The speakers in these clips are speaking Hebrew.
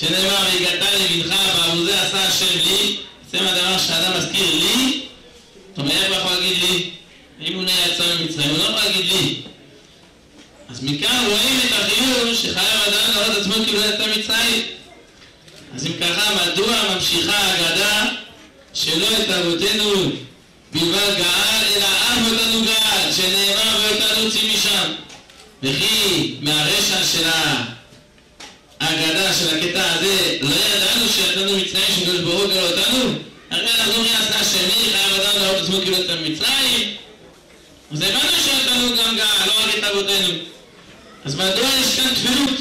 שנאמר, והגעת לבנך, בעבור זה עשה השם לי, זה מהדבר שאדם מזכיר לי, זאת אומרת, איך הוא יכול להגיד לי? אם הוא יצא ממצרים, הוא לא יכול להגיד לי. אז מכאן רואים את החיוב שחייב אדם להראות עצמו כאילו יצא ממצרים. אז אם ככה, מדוע ממשיכה ההגדה שלא את אבותינו בלבד גאל, אלא אף אותנו גאל, שנאמר ואותנו הוציא משם. וכי מהרשע של ההגדה של הקטע הזה, לא ידענו שיצאנו מצרים שקדוש ברוך הוא גאל אותנו? הרי אנחנו אומרים עשה השני, חייב אדם להראות עצמו כאילו יצא ממצרים. אז הבנו שאותנו גם גאל, לא רק את אבותינו. אז מדוע יש כאן כפילות?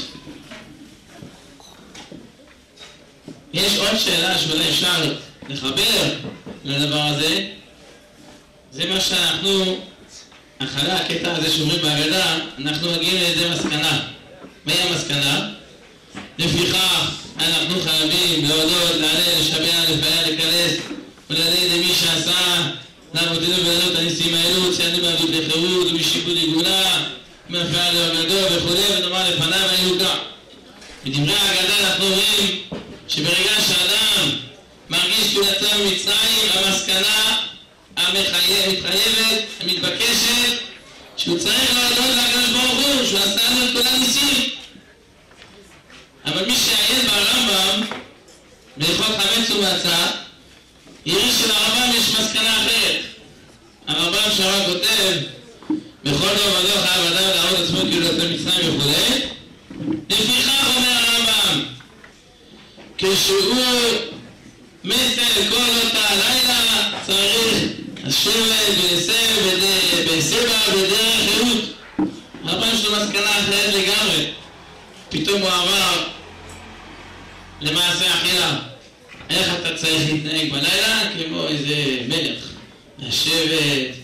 יש עוד שאלה שאולי אפשר לחבר לדבר הזה, זה מה שאנחנו, אחרי הקטע הזה שאומרים בהגדה, אנחנו מגיעים לידי מסקנה. מהי המסקנה? לפיכך אנחנו חייבים להודות, להלל, לשבח, לפעל, לכנס ולהלל למי שעשה לאבותינו ולנו את הניסים האלו, ציינו בעבוד לחירות ובשיפוט לגאולה, מהפעל לבגדו וכו', ונאמר לפניו הילוקה. בדברי ההגדה אנחנו רואים שברגע שאדם מרגיש שהוא יצא ממצרים, המסקנה המתחייבת, המתבקשת, שהוא צריך להודות לקדוש ברוך הוא, שהוא עשה לנו את כל הניסים. אבל מי שיעיין ברמב"ם, בהלכות חמץ ומצה, יראה שלרמב"ם יש מסקנה אחרת. הרמב"ם שם כותב, בכל דור ודור חייב אדם להראות עצמו כאילו יוצא מצרים וכו'. לפיכך אומר הרמב"ם, כשהוא מסר כל אותה לילה צריך לשבת ולסבע בדרך חירות. הרמב"ם יש לו מסקנה אחרת לגמרי. פתאום הוא עבר למעשה אכילה. איך אתה צריך להתנהג בלילה? כמו איזה מלך. לשבת,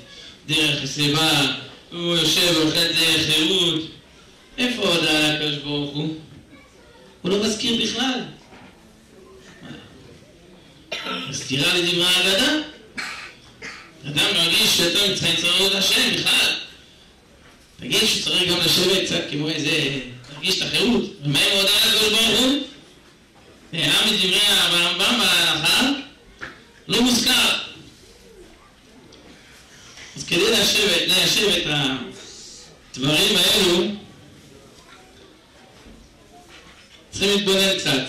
דרך סיבה, הוא יושב ואוכל דרך חירות. איפה עוד על הקדוש ברוך הוא? הוא לא מזכיר בכלל. מזכירה לדברי ההגדה? אדם מרגיש שאתה צריך להיות השם בכלל. תגיד שצריך גם לשבת קצת כמו איזה... להרגיש את החירות. ומה אם הוא הודה לקדוש ברוך הוא? נעלם מדברי הרמב"ם בהלכה, לא מוזכר. אז כדי ליישב את הדברים האלו, צריכים להתבונן קצת.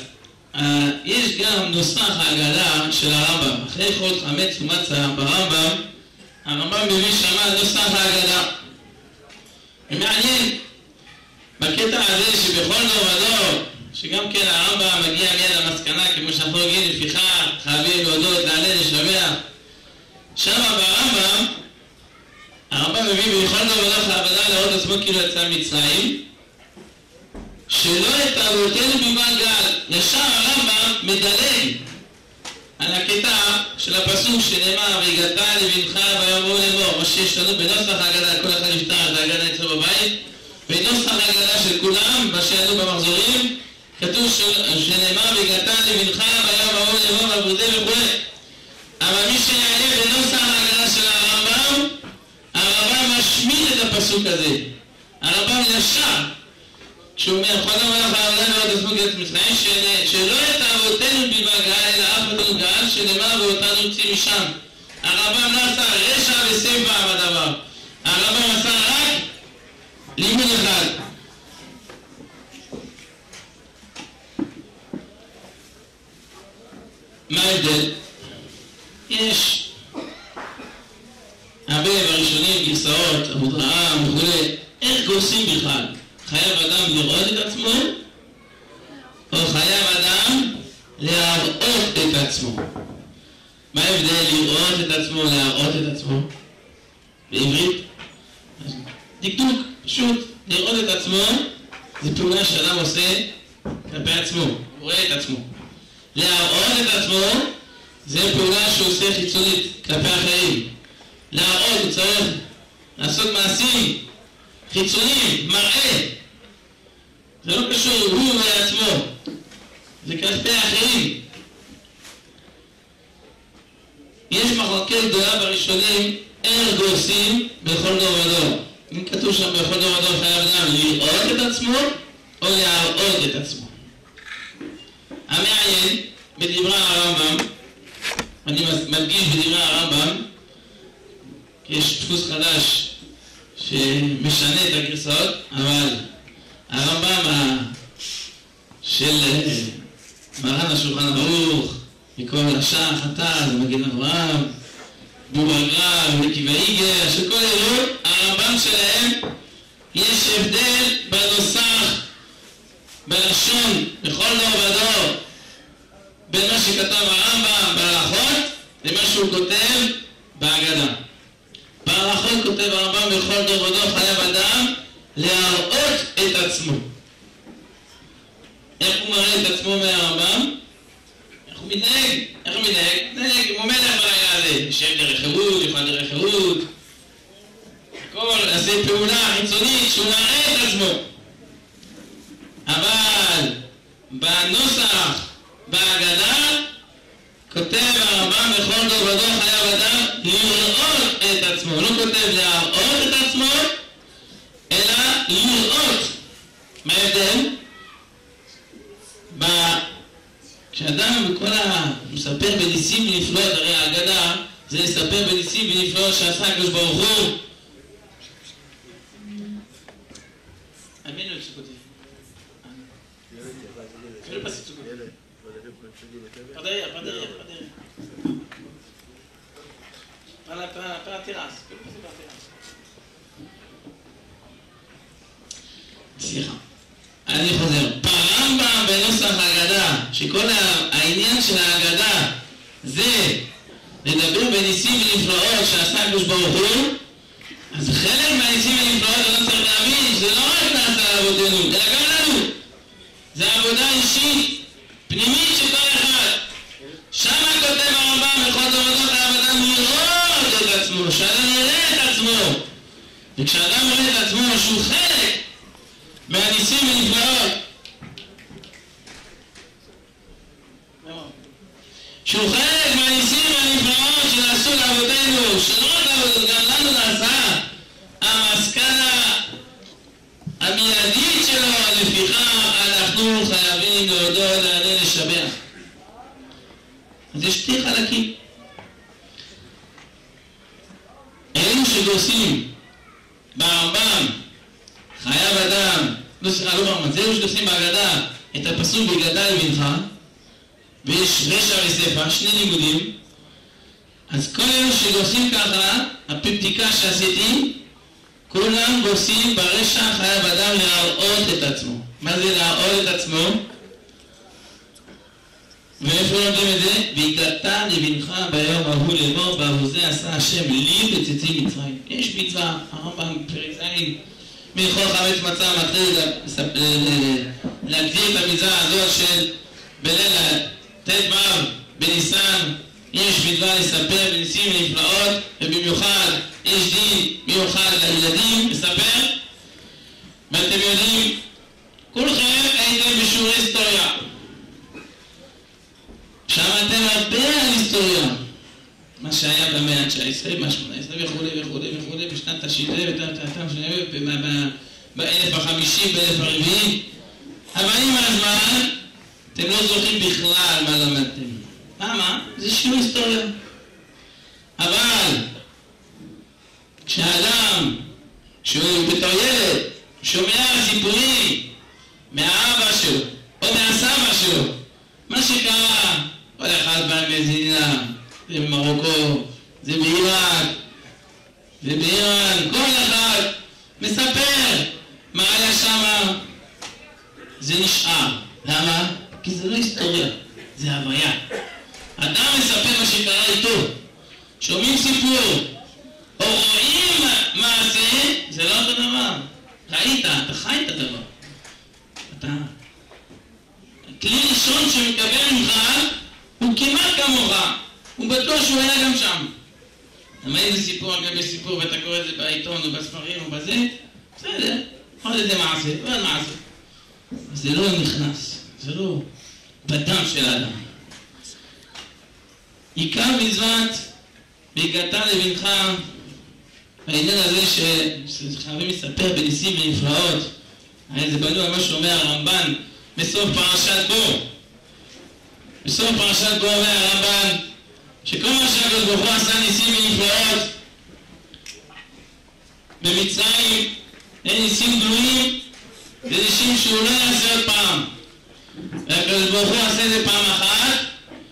יש גם נוסח ההגדה של הרמב"ם. אחרי כל חמץ ומצה ברמב"ם, הרמב"ם מביא שמה נוסח ההגדה. ומעניין, בקטע הזה שבכל דור ודור, שגם כן הרמב"ם מגיע מיד למסקנה, כמו שאנחנו רגילים, לפיכך חייבים להודות, להלל, לשבח. שם ברמב"ם, הרמב"ם מביא דור ודור חייבדה לראות עצמו כאילו יצא ממצרים, שלא את אבותינו בלבד גל. ישר הרמב"ם מדלג על הקטע של הפסוק שנאמר, והגעת לבנך ויאמרו לאמור, מה שיש לנו בנוסח ההגדה, כל אחד יפתח את ההגדה אצלו בבית, בנוסח ההגדה של כולם, מה שעלו במחזורים, כתוב שנאמר, והגעת לבנך ויאמרו לאמור, ועבודי וכו'. אבל מי שיעלה בנוסח ההגדה של הרמב"ם, הרמב"ם משמיד את הפסוק הזה. הרמב"ם ישר כשהוא אומר, כל המלך העבודה מאוד עצמו גט מצרים, שלא את אבותינו גל, אלא אף אחד גל, שנאמר ואותנו יוצאים משם. הרמב"ם לא עשה רשע וסיפה בדבר. הרמב"ם עשה רק לימוד אחד. מה ההבדל? יש הרבה בראשונים גרסאות, עבוד רעם וכו', איך גורסים בכלל? חייב אדם לראות את עצמו, או חייב אדם להראות את עצמו. מה ההבדל לראות את עצמו, להראות את עצמו? בעברית? דקדוק, פשוט, לראות את עצמו זה פעולה שאדם עושה כלפי עצמו, הוא רואה את עצמו. להראות את עצמו זה פעולה שהוא עושה חיצונית כלפי אחרים. להראות, הוא צריך לעשות מעשים חיצוניים, מראה. זה לא קשור הוא לעצמו, זה כלפי האחרים. יש מחלוקת גדולה בראשונים, איך גורסים בכל דור ודור. אם כתוב שם בכל דור ודור חייב אדם לראות את עצמו או להראות את עצמו. המעיין בדברי הרמב"ם, אני מדגיש בדברי הרמב"ם, כי יש דפוס חדש שמשנה את הגרסאות, אבל הרמב"ם של מרן השולחן ערוך, מכל השח, חטא, מגן אברהם, בובר גרב, מקיבא איגר, שכל אלו, הרמב"ם שלהם, יש הבדל בנוסח, בלשון, בכל דור ודור, בין מה שכתב הרמב"ם בהלכות למה שהוא כותב בהגדה. בהלכות כותב הרמב"ם בכל דור ודור חייב אדם להראות את עצמו. איך הוא מראה את עצמו מהרמב"ם? ה-19, מה ה-18 וכולי וכולי וכולי, בשנת השבעה באלף החמישי, באלף הרביעי, אבל עם הזמן אתם לא זוכרים בכלל מה למדתם. למה? זה שיעור היסטוריה. אבל כשאדם, כשהוא בתור ילד, שומע סיפורים מהאבא שלו או מהסבא שלו, מה שקרה כל אחד בא ממדינה, זה במרוקו, זה בעיראק, זה באיראן, כל אחד מספר מה היה שם, זה נשאר. למה? כי זה לא היסטוריה, זה הוויה. אדם מספר מה שקרה איתו, שומעים סיפור, או רואים מעשה, זה לא אותו דבר. ראית, אתה חי את הדבר. אתה... כלי ראשון שמקבל ממך הוא כמעט כמוך, הוא בטוח שהוא היה גם שם. למה איזה סיפור על גבי סיפור ואתה קורא את זה בעיתון או בספרים או בזה, בסדר, עוד איזה מעשה, עוד מעשה. זה לא נכנס, זה לא בדם של האדם. עיקר מצוות והגעת לבנך העניין הזה שחייבים לספר בניסים ונפלאות זה בנוי על מה שאומר הרמב"ן בסוף פרשת בו בסוף פרשת בו אומר הרמב"ן שכל מה שהקדוש ברוך הוא עשה ניסים ונפלאות. במצרים אין ניסים גלויים זה ניסים שהוא לא יעשה עוד פעם. והקדוש ברוך הוא עשה את זה פעם אחת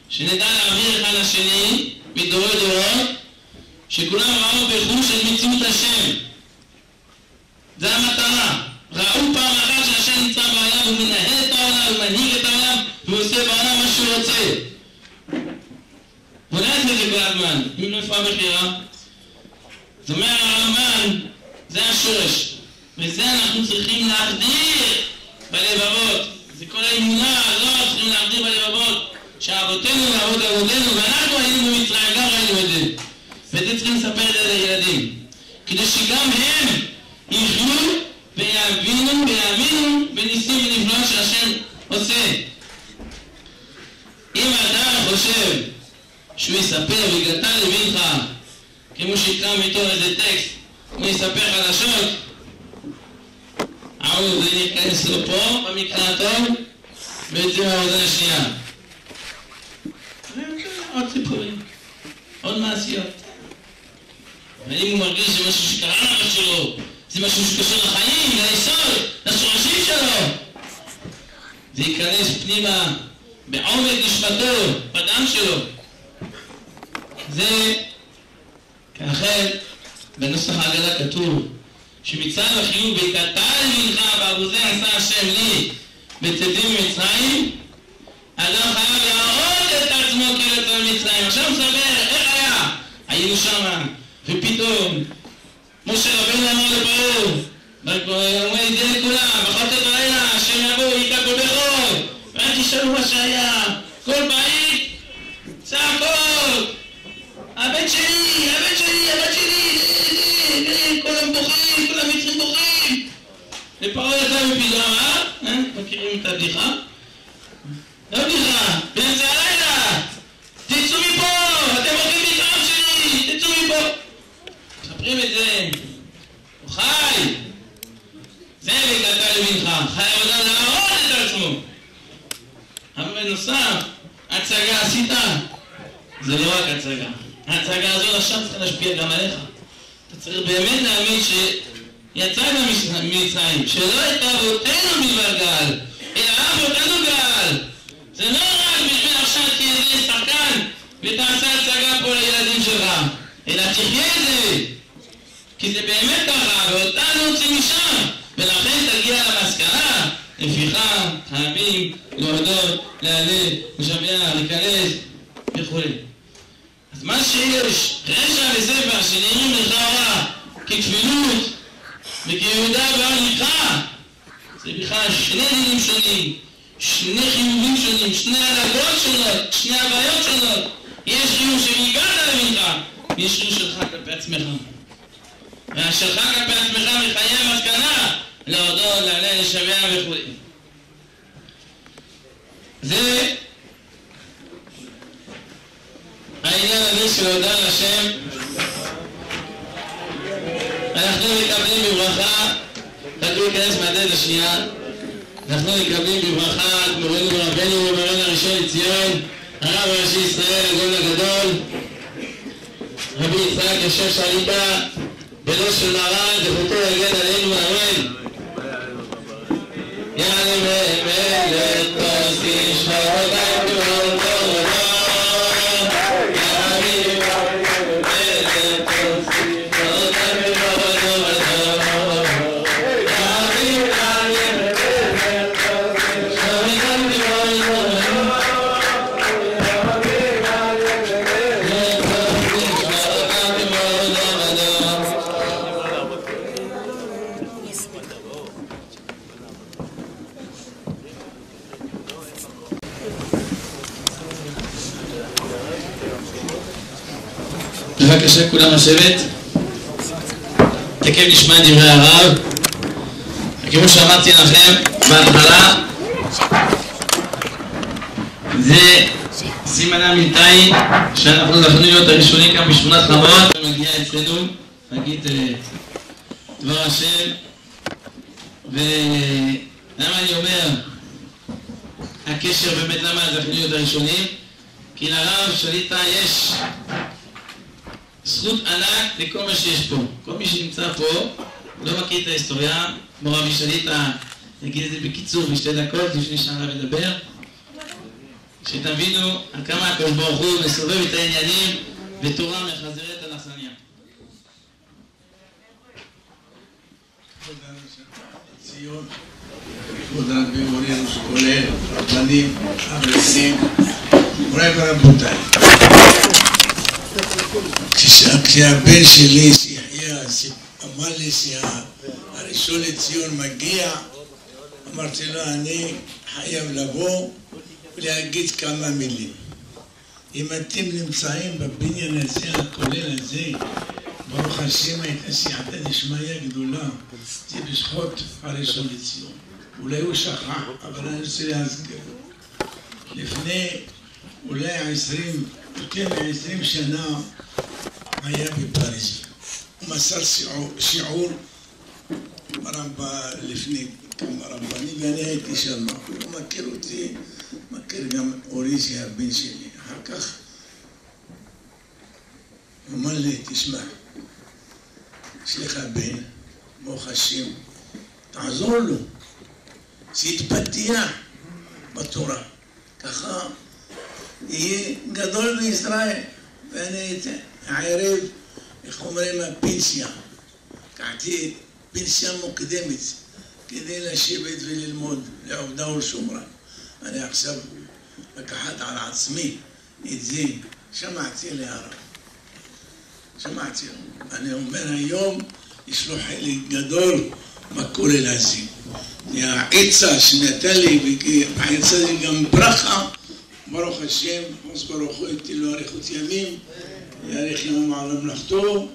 שנדע להעביר אחד לשני מדורי דורות שכולם ראו בחוש של מציאות השם. זה המטרה. ראו פעם אחת שהשם נמצא בעולם הוא מנהל את העולם, הוא מנהיג את העולם והוא עושה בעולם מה שהוא רוצה זה כל הזמן אם לא יפרע בחירה זאת אומרת הרמב"ן זה השורש. וזה אנחנו צריכים להחדיר בלבבות. זה כל האמונה הזאת צריכים להחדיר בלבבות. שאבותינו ואבות אבותינו ואנחנו היינו במצרים גם ראינו את זה ואת צריכים לספר את זה לילדים. כדי שגם הם יחיו ויאמינו ויאמינו בניסים ונפלאות שהשם עושה. אם האדם חושב שהוא יספר ויגדל לבנך כמו שיקרא מתוך איזה טקסט הוא יספר חדשות ערוב זה ניכנס לו פה במקרה הטוב ויוצאים מהעבודה השנייה עוד סיפורים, עוד מעשיות. ואם הוא מרגיש שמשהו שקרה לאבא שלו, זה משהו שקשור לחיים, ליסוד, לשורשים שלו, זה ייכנס פנימה בעומק נשמתו, בדם שלו. זה, כאחר, בנוסח ההגדה כתוב שמצד החיוב וקטל ממך בעבוזה עשה השם לי בצדים ממצרים אדם חייב להראות את עצמו אתה במצרים. עכשיו מספר, איך היה? היינו שמה, ופתאום משה רבנו אמר לפרעה, הוא ידיע לכולם, בחרתם בלילה, השם יבוא, ייתן כל ואל תשאלו מה שהיה, כל בית, הבן שלי, הבן שלי, הבת שלי, כולם בוכים, כולם מצרים בוכים. ופרעה יצא אה? מכירים את הבדיחה? לא בדיחה, באמצע הלילה! תצאו מפה! אתם הולכים להתעם שלי! תצאו מפה! מספרים את זה. הוא חי! זה לגדל לבנך. חייב אדם להראות את עצמו. אבל בנוסף, הצגה עשית? זה לא רק הצגה. ההצגה הזו עכשיו צריכה להשפיע גם עליך. אתה צריך באמת להאמין שיצאת ממצרים, שלא את אבותינו בלבד גל, אלא אבותינו גל. זה לא רק בשביל עכשיו תהיה שחקן ותעשה הצגה פה לילדים שלך, אלא תחיה את זה. כי זה באמת ככה, ואותנו רוצים משם, ולכן תגיע למסקנה, לפיכך חייבים להודות, להלל, לשבח, להיכנס וכולי. מה שיש, רשע וזפר שנראים לכאורה ככפילות וכיהודה והליכה, זה בכלל שני דינים שונים, שני חיובים שונים, שני הנהגות שונות, שני הבעיות שונות. יש חיוב שהגעת למנחה, ויש חיוב שלך כלפי עצמך. והשלך כלפי עצמך מחייב מסקנה להודות, להלל, לשבח וכו'. זה העניין הזה של הודעה לשם. אנחנו מקבלים בברכה, כתוב להיכנס מהדלת השנייה, אנחנו מקבלים בברכה את מורנו ורבנו ומורנו הראשון לציון, הרב הראשי ישראל, הגול הגדול, רבי יצחק יושב שליטה, בנו של מרן, זכותו יגן עלינו אמן. יעלה מלך תוסי שרתם בבקשה כולם לשבת. תקף נשמע את דברי הרב. כמו שאמרתי לכם בהתחלה, זה סימן המילתיים שאנחנו זכינו להיות הראשונים כאן בשכונת חמות ומגיע אצלנו להגיד אה, דבר השם ולמה אני אומר הקשר באמת למה זכינו להיות הראשונים כי לרב שליטה יש זכות ענק לכל מה שיש פה. כל מי שנמצא פה לא מכיר את ההיסטוריה, כמו רבי שליטה, נגיד את זה בקיצור בשתי דקות לפני שהרב ידבר, שתבינו על כמה הקדוש ברוך הוא מסובב את העניינים ותורה מחזרת על אכסניה. ציון, רבנים, אברסים, מוריי ורבותיי. כשה- כשהבן שלי, שיחיה, אמר לי שהראשון לציון מגיע, אמרתי לו, אני חייב לבוא ולהגיד כמה מילים. אם אתם נמצאים בבניין הזה, הכולל הזה, ברוך השם הייתה סייעתא דשמיא גדולה, זה בזכות הראשון לציון. אולי הוא שכח, אבל אני רוצה להזכיר. לפני אולי עשרים, יותר מעשרים שנה היה בפריז. הוא מסר שיעור, שיעור לפני כמה רבנים, ואני הייתי שם. הוא מכיר אותי, מכיר גם אורי שהבן שלי. אחר כך הוא אמר לי, תשמע, יש לך בן, ברוך השם, תעזור לו, שיתפתח בתורה. ככה יהיה גדול בישראל. ואני אתן הערב, איך אומרים, הפנסיה. קחתי פנסיה מוקדמת כדי לשבת וללמוד לעובדה ולשומרה. אני עכשיו לקחת על עצמי את זה, שמעתי להרב. שמעתי. אני אומר היום, יש לו חלק גדול בכולל הזה. זה העצה שנתן לי, והעצה זה גם ברכה, ברוך השם, עוז ברוך הוא יתן לו אריכות ימים, יאריך יום על מלאכתו,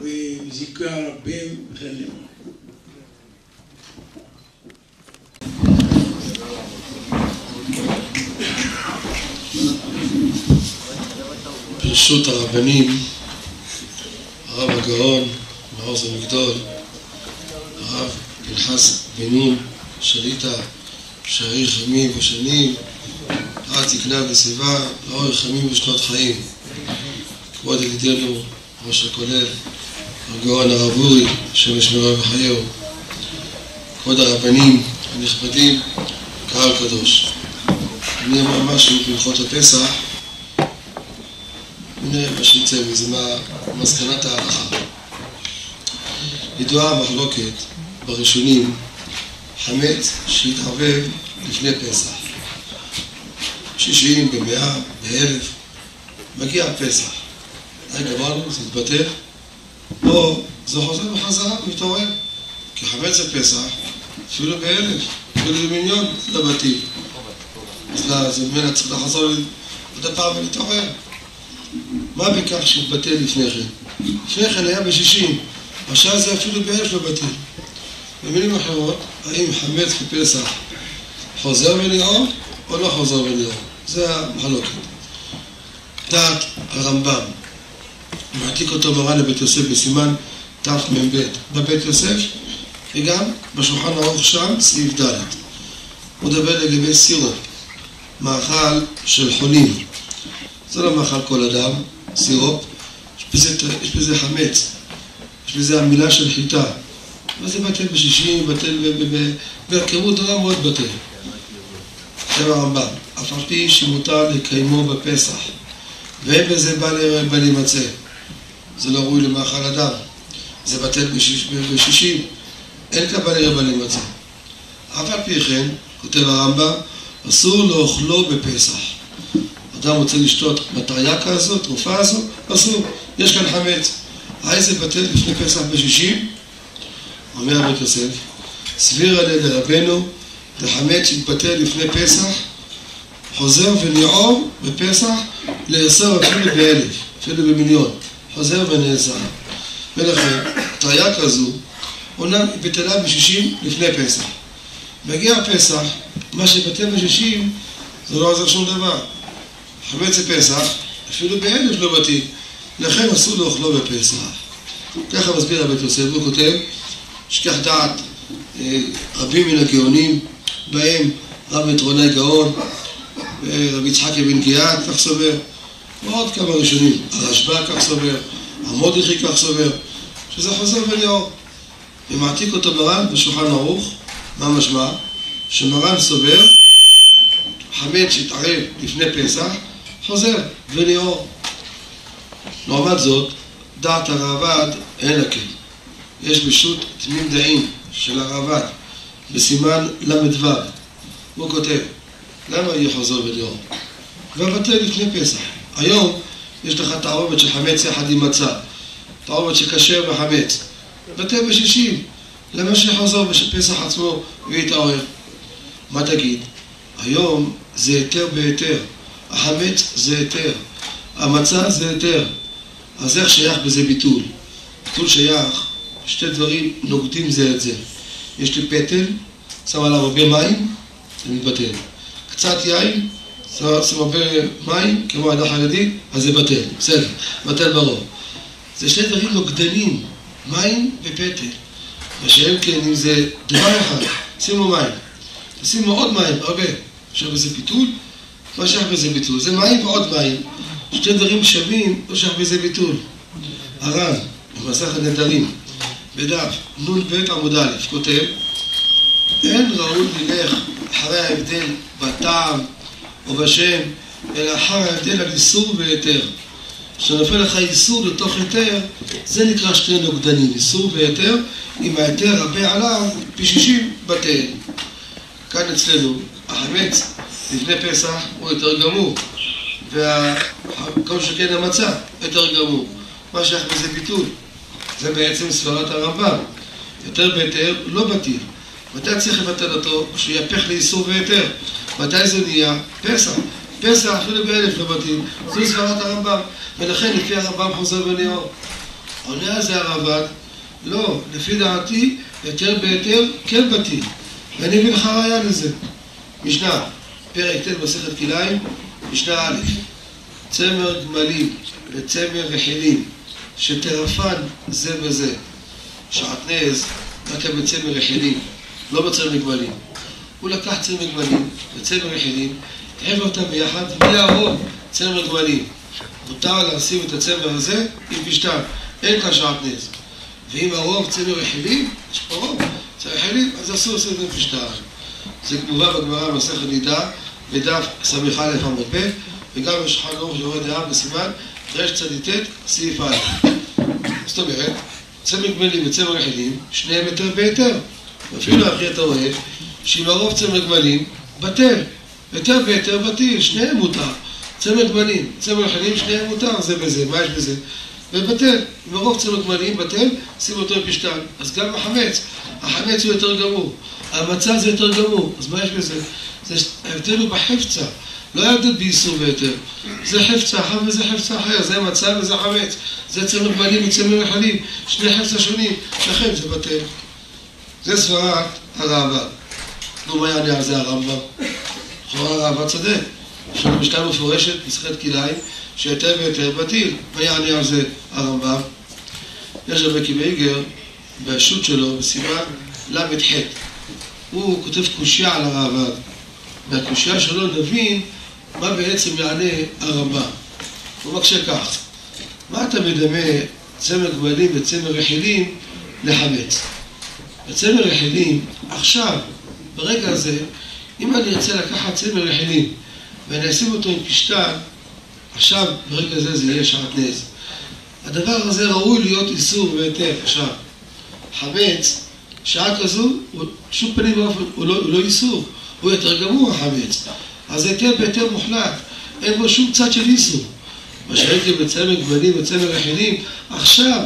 וזיכוי הרבים וכן לאמור. ברשות הרבנים, הרב הגאון, מעוז המגדול, הרב פנחס בנים, שליטה, שאריך ימים ושנים, עד זקנה ושיבה, לאורך ימים ושנות חיים. כבוד ידידנו, ראש הכולל, הגאון הרב אורי, השם ישמרו וחייהו, כבוד הרבנים הנכבדים, קהל קדוש. אני אומר משהו בהלכות הפסח, ונראה מה שיצא מזה, מה מסקנת ההלכה. ידועה המחלוקת בראשונים, חמץ שהתערבב לפני פסח. שישים, במאה, באלף, מגיע פסח. די גמרנו, זה התבטל, או זה חוזר בחזרה ומתעורר. כי חמץ זה פסח, אפילו באלף, אפילו במיליון לבתים. אז זה ממנה צריך לחזור עוד הפעם ולהתעורר. מה בכך שהתבטל לפני כן? לפני כן היה בשישים, עכשיו זה אפילו באלף לבתים. במילים אחרות, האם חמץ בפסח חוזר ונראה או לא חוזר ונראה? זה המחלוקת. דעת הרמב"ם, מעתיק אותו מרן לבית יוסף בסימן תמ"ב בבית יוסף וגם בשולחן ערוך שם, סעיף ד'. הוא מדבר לגבי סירופ, מאכל של חולים. זה לא מאכל כל אדם, סירופ, יש בזה, יש בזה חמץ, יש בזה המילה של חיטה. וזה בטל בשישים, בטל בהרכבות דבר מאוד בטל. זה הרמב"ם, אף על פי שמותר לקיימו בפסח, ואין בזה בא להימצא. זה לא ראוי למאכל אדם. זה בטל בשישים, אין קבלה רבא להימצא. אף על פי כן, כותב הרמב"ם, אסור לאוכלו בפסח. אדם רוצה לשתות מטריה כזאת, תרופה הזו, אסור, יש כאן חמץ. היי זה בטל לפני פסח בשישים? אומר הבית יוסף, סביר על ידי רבנו, לחמץ שהתבטל לפני פסח, חוזר וניעור בפסח, לאסור אפילו באלף, אפילו במיליון. חוזר ונאסר. ולכן, טריה כזו, היא בטלה בשישים לפני פסח. מגיע פסח, מה שבטל בשישים, זה לא עוזר שום דבר. חמץ זה פסח, אפילו באלף לא מתאים. לכן אסור לאוכלו בפסח. ככה מסביר הבית יוסף, הוא כותב, שכח דעת אה, רבים מן הגאונים, בהם רב מטרוני גאון, רבי יצחק אבן גיאת, כך סובר, ועוד כמה ראשונים, הרשב"א כך סובר, המודריכי כך סובר, שזה חוזר וליאור. ומעתיק אותו מרן בשולחן ערוך, מה משמע? שמרן סובר, חמץ שהתערב לפני פסח, חוזר וליאור. לעומת זאת, דעת הרעב"ד אין לה כן. יש בשו"ת תמים דעים של הרעב"ד, בסימן ל"ו, הוא כותב, למה יהיה חוזר וליאור? והבטל לפני פסח. היום יש לך תערובת של חמץ יחד עם מצה, תערובת שכשר וחמץ. בטל בשישים, למה שיחזור בפסח עצמו ויתעורר? מה תגיד? היום זה היתר בהיתר, החמץ זה היתר, המצה זה היתר. אז איך שייך בזה ביטול? ביטול שייך, שתי דברים נוגדים זה את זה. יש לי פטל, שם עליו הרבה מים, זה מתבטל. קצת יין, שם הרבה מים, כמו העדה החרדית, אז זה בטל, בסדר, בטל ברוב. זה שני דברים נוגדנים, מים ופטל. ושאין כן, אם זה דבר אחד, שימו מים. תשימו עוד מים, הרבה. עכשיו בזה ביטול? לא שייך בזה ביטול. זה מים ועוד מים. שתי דברים שווים, לא שייך בזה ביטול. הר"ן, במסכת נדרים, בדף נ"ב עמוד א', כותב אין ראוי ללך אחרי ההבדל בטעם או בשם, אלא אחר ההבדל על איסור והיתר. כשנופל לך איסור לתוך היתר, זה נקרא שתי נוגדנים, איסור והיתר, אם ההיתר רבה עליו פי שישים בטל. כאן אצלנו, החמץ לפני פסח הוא יותר גמור, וכל שכן המצה יותר גמור. מה שייך בזה ביטול? זה בעצם סברת הרמב"ם. יותר בהיתר לא בטיל. מתי צריך לבטל אותו? שיהפך לאיסור והיתר. מתי זה נהיה? פסח. פסח אפילו באלף בטיל. זו סברת הרמב"ם. ולכן לפי הרמב"ם חוזר וניאור. עונה על זה הרמב"ם, לא, לפי דעתי, היתר בהיתר כן בטיל. ואני אביא לך ראיה לזה. משנה, פרק ט' מסכת כלאיים, משנה א', צמר גמלים וצמר רחילים, שטרפן זה בזה, שעטנז רק בצמר רחילים, לא בצמר גמלים. הוא לקח צמר גמלים וצמר רחילים, ערב אותם ביחד, ולהרוג צמר גמלים. מותר לשים את הצמר הזה עם פשטן, אין כאן שעטנז. ואם הרוב צמר רחילים, יש פה רוב, צמר רחילים, אז אסור לעשות את זה פשטן. זה מובא בגמרא במסכת נידה, בדף ס"א עמוד ב', וגם בשולחן ערוך יורה דעה בסימן רצ"ט, סעיף א'. זאת אומרת, צמר גמלים וצמר יחידים, שניהם היתר בהיתר. אפילו הכי אתה רואה, שאם הרוב צמר גמלים, בטל. היתר בהיתר בטיל, שניהם מותר. צמר גמלים, צמר יחידים, שניהם מותר, זה בזה, מה יש בזה? ובטל. אם הרוב צמר גמלים, בטל, שים אותו בפשתן. אז גם החמץ, החמץ הוא יותר גמור. המצה זה יותר גמור, אז מה יש בזה? זה, ההבדל הוא בחפצה. לא היה הבדל באיסור והיתר. זה חפצה אחר וזה חפצה אחר, זה מצה וזה חמץ. זה צמר גמלים וצמר יחדים, שני חפצה שונים, לכן זה בטל. זה סברת הרמב"ם. נו, מה יענה על זה הרמב"ם? לכאורה הרמב"ם צודק. יש לנו משנה מפורשת, מסכת כלאיים, שהיתר והיתר בטיל. מה יענה על זה הרמב"ם? יש רבי קיבייגר, בשו"ת שלו, בסימן ל"ח. הוא כותב קושייה על הרמב"ם. מהקושייה שלו נבין מה בעצם יענה הרמב"ם. הוא מקשה כך, מה אתה מדמה צמר גמלים וצמר רחילים לחמץ? בצמר רחילים, עכשיו, ברגע הזה, אם אני ארצה לקחת צמר רחילים ואני אשים אותו עם פשטן, עכשיו, ברגע הזה זה יהיה שעטנז. הדבר הזה ראוי להיות איסור והיתר, עכשיו. חמץ, שעה כזו, שום פנים ואופן, הוא לא, הוא לא איסור. הוא יותר גמור החמץ. אז היתר בהיתר מוחלט, אין בו שום צד של איסור. מה שראיתי בצמר גמלים וצמר רחילים, עכשיו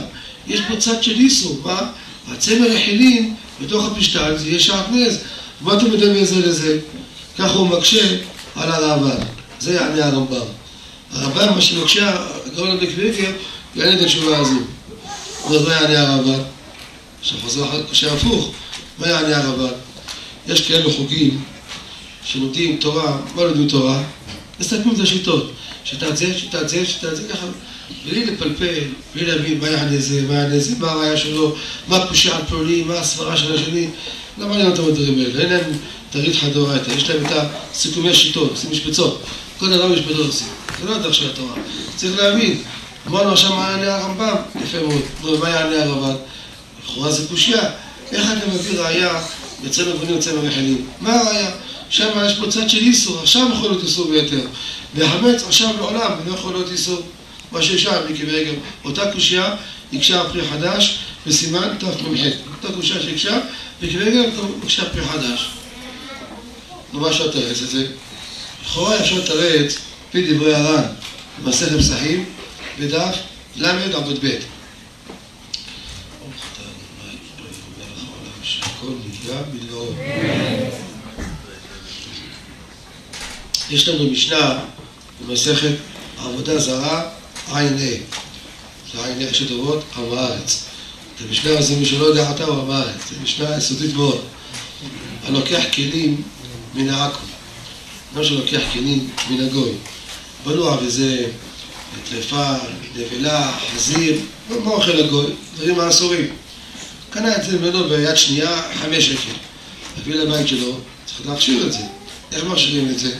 יש פה צד של איסור, מה? הצמר רחילים בתוך הפשטן זה יהיה שעטנז. מה אתה מדמה זה לזה? ככה הוא מקשה על הרמב"ם. זה יענה הרמב"ם. הרמב"ם, מה שמקשה, הגאון המקוויגר, יענה את התשובה הזו. אז מה יענה הרמב"ם? עכשיו חוזר כך הפוך. מה יענה הרמב"ם? יש כאלו חוגים שלומדים תורה, מה לומדים תורה? מסתכלים את השיטות. שיטת זה, שיטת זה, שיטת זה, ככה, בלי לפלפל, בלי להבין מה יענה זה, מה יענה זה, מה הראייה שלו, מה הפושע על פלוני, מה הסברה של השני. לא מעניין אותם הדברים האלה, אין להם תרית חדורייתא, יש להם את הסיכומי השיטות, עושים משבצות. כל דבר משבצות עושים. זה לא הדרך של התורה. צריך להבין. אמרנו עכשיו מה יענה הרמב"ם, יפה מאוד. נו, מה יענה הרמב"ם? לכאורה זה קושייה. איך אתה מביא ראייה בצמר גמלים ובצמר רחלים? מה הראייה? שם יש פה צד של איסור, עכשיו יכול להיות איסור ביותר. והחמץ עכשיו לעולם לא יכול להיות איסור. מה שישר מיקי ורגב. אותה קושייה הקשה פרי חדש בסימן תמ"ח. אותה קושייה שהקשה, מיקי ורגב הקשה פרי חדש. נו, מה אפשר לתרץ את זה? לכאורה אפשר לתרץ, לפי דברי הר"ן, במסכת פסחים, בדף ל' עמוד ב'. יש לנו משנה במסכת עבודה זרה, עין ה', זה עין ה' שטובות, עם הארץ. את המשנה הזו, מי שלא יודע אותה, הוא עם הארץ. זו משנה יסודית מאוד. הלוקח כלים מן העכו, לא שלוקח כלים מן הגוי. בלוע וזה טרפה, נבלה, חזיר, מה אוכל הגוי? דברים האסורים. קנה את זה ממנו ביד שנייה, חמש שקל. הביא לבית שלו, צריך להכשיר את זה. איך מכשירים את זה?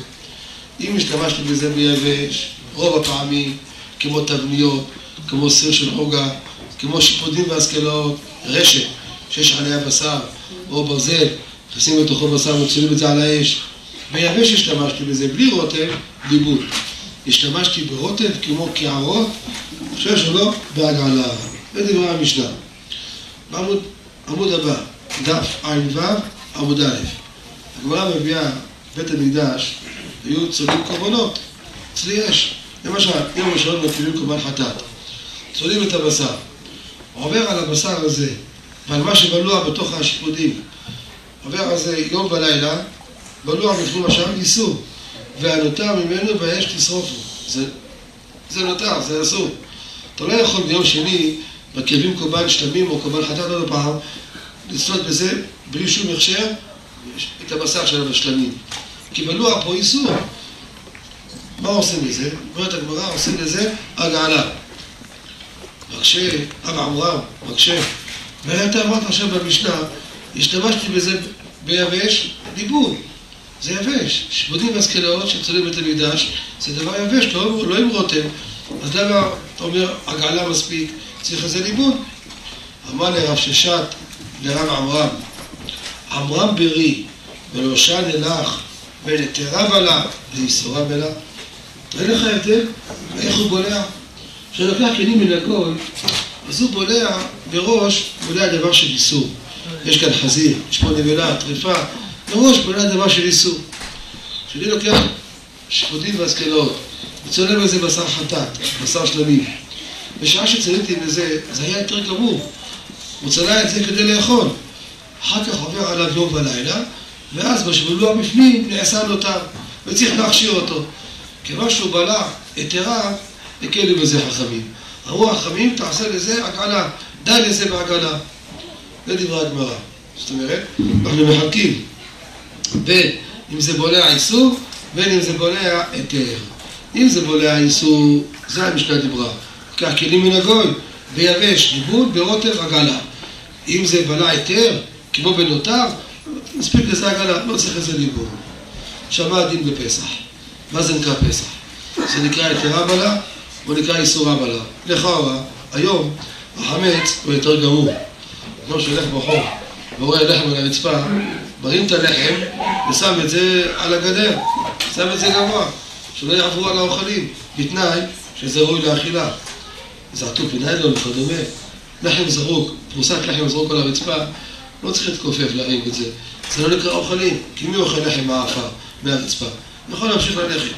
אם השתמשתי בזה ביבש, רוב הפעמים, כמו תבניות, כמו סיר של עוגה, כמו שיפודים והשכלות, רשת שיש עליה בשר או ברזל, תשים בתוכו בשר ומצולים את זה על האש. ביבש השתמשתי בזה, בלי רוטב, דיבוד. השתמשתי ברוטב כמו קערות, חושב שלא, בהגעלה. זה דברי המשנה. בעמוד עמוד הבא, דף ע"ו, עמוד א'. הגמרא מביאה בית המקדש, היו צולים קורבנות, צלי אש. למשל, יום ראשון מקימים קורבן חטאת. צולים את הבשר. עובר על הבשר הזה, ועל מה שבלוע בתוך השיפודים. עובר על זה יום ולילה, בלוע בפנים השם איסור. והנותר ממנו באש תשרופו. זה, זה נותר, זה אסור. אתה לא יכול ביום שני מקריבים קורבן שלמים או קורבן חטאת עוד פעם, לצלות בזה בלי שום הכשר את הבשר של השלמים. כי בלוע פה איסור. מה עושים לזה? אומרת הגמרא, עושים לזה הגעלה. מקשה, אבא עמרם, מקשה. ואתה אמרת עכשיו במשנה, השתמשתי בזה ביבש, דיבור. זה יבש. שבודים והשכלות שצולים בית המקדש, זה דבר יבש, לא, לא עם רותם. אז למה אתה אומר, הגעלה מספיק? צריך לזה ליבון. אמר לרב ששת לרב עמרם, עמרם ברי ולושן אלך ונתרה בלה ואיסורה בלה. אין לך הבדל איך הוא בולע? כשלוקח כלים מן הגוי, אז הוא בולע מראש, בולע דבר של איסור. יש כאן חזיר, יש פה נבלה, טריפה, מראש בולע דבר של איסור. כשאני לוקח שפוטים והשכלות, וצולב בזה בשר חטאת, בשר שלמים, בשעה שצליתי בזה, זה היה יותר גמור. הוא צלע את זה כדי לאכול. אחר כך עובר עליו יום ולילה, ואז בשבילו המפנים נעשה נותר, וצריך להכשיר אותו. כיוון שהוא בלע היתרה, הקלו בזה חכמים. אמרו החכמים, תעשה לזה עגלה, די לזה בעגלה. זה דברי הגמרא. זאת אומרת, אנחנו מחלקים בין אם זה בולע איסור, בין אם זה בולע היתר. אם זה בולע איסור, זה המשנה דיברה. כך כלים מן הגוי, ביבש, ניבול, ברוטב, עגלה. אם זה בלע היתר, כמו בנותר, מספיק לזה עגלה, לא צריך ניבול. עכשיו מה הדין בפסח? מה זה נקרא פסח? זה נקרא היתרה בלע, או נקרא איסורה בלע. לכאורה, היום החמץ הוא יותר גמור. כמו שהולך בחור ורואה לחם על הרצפה, מרים את הלחם ושם את זה על הגדר, שם את זה גבוה, שלא יעברו על האוכלים, בתנאי שזה ראוי לאכילה. זה עטוף בניילון וכדומה. לחם זרוק, פרוסת לחם זרוק על הרצפה, לא צריך להתכופף להרים את זה. זה לא נקרא אוכלים, כי מי אוכל לחם מהעפר, מהרצפה? יכול להמשיך ללכת.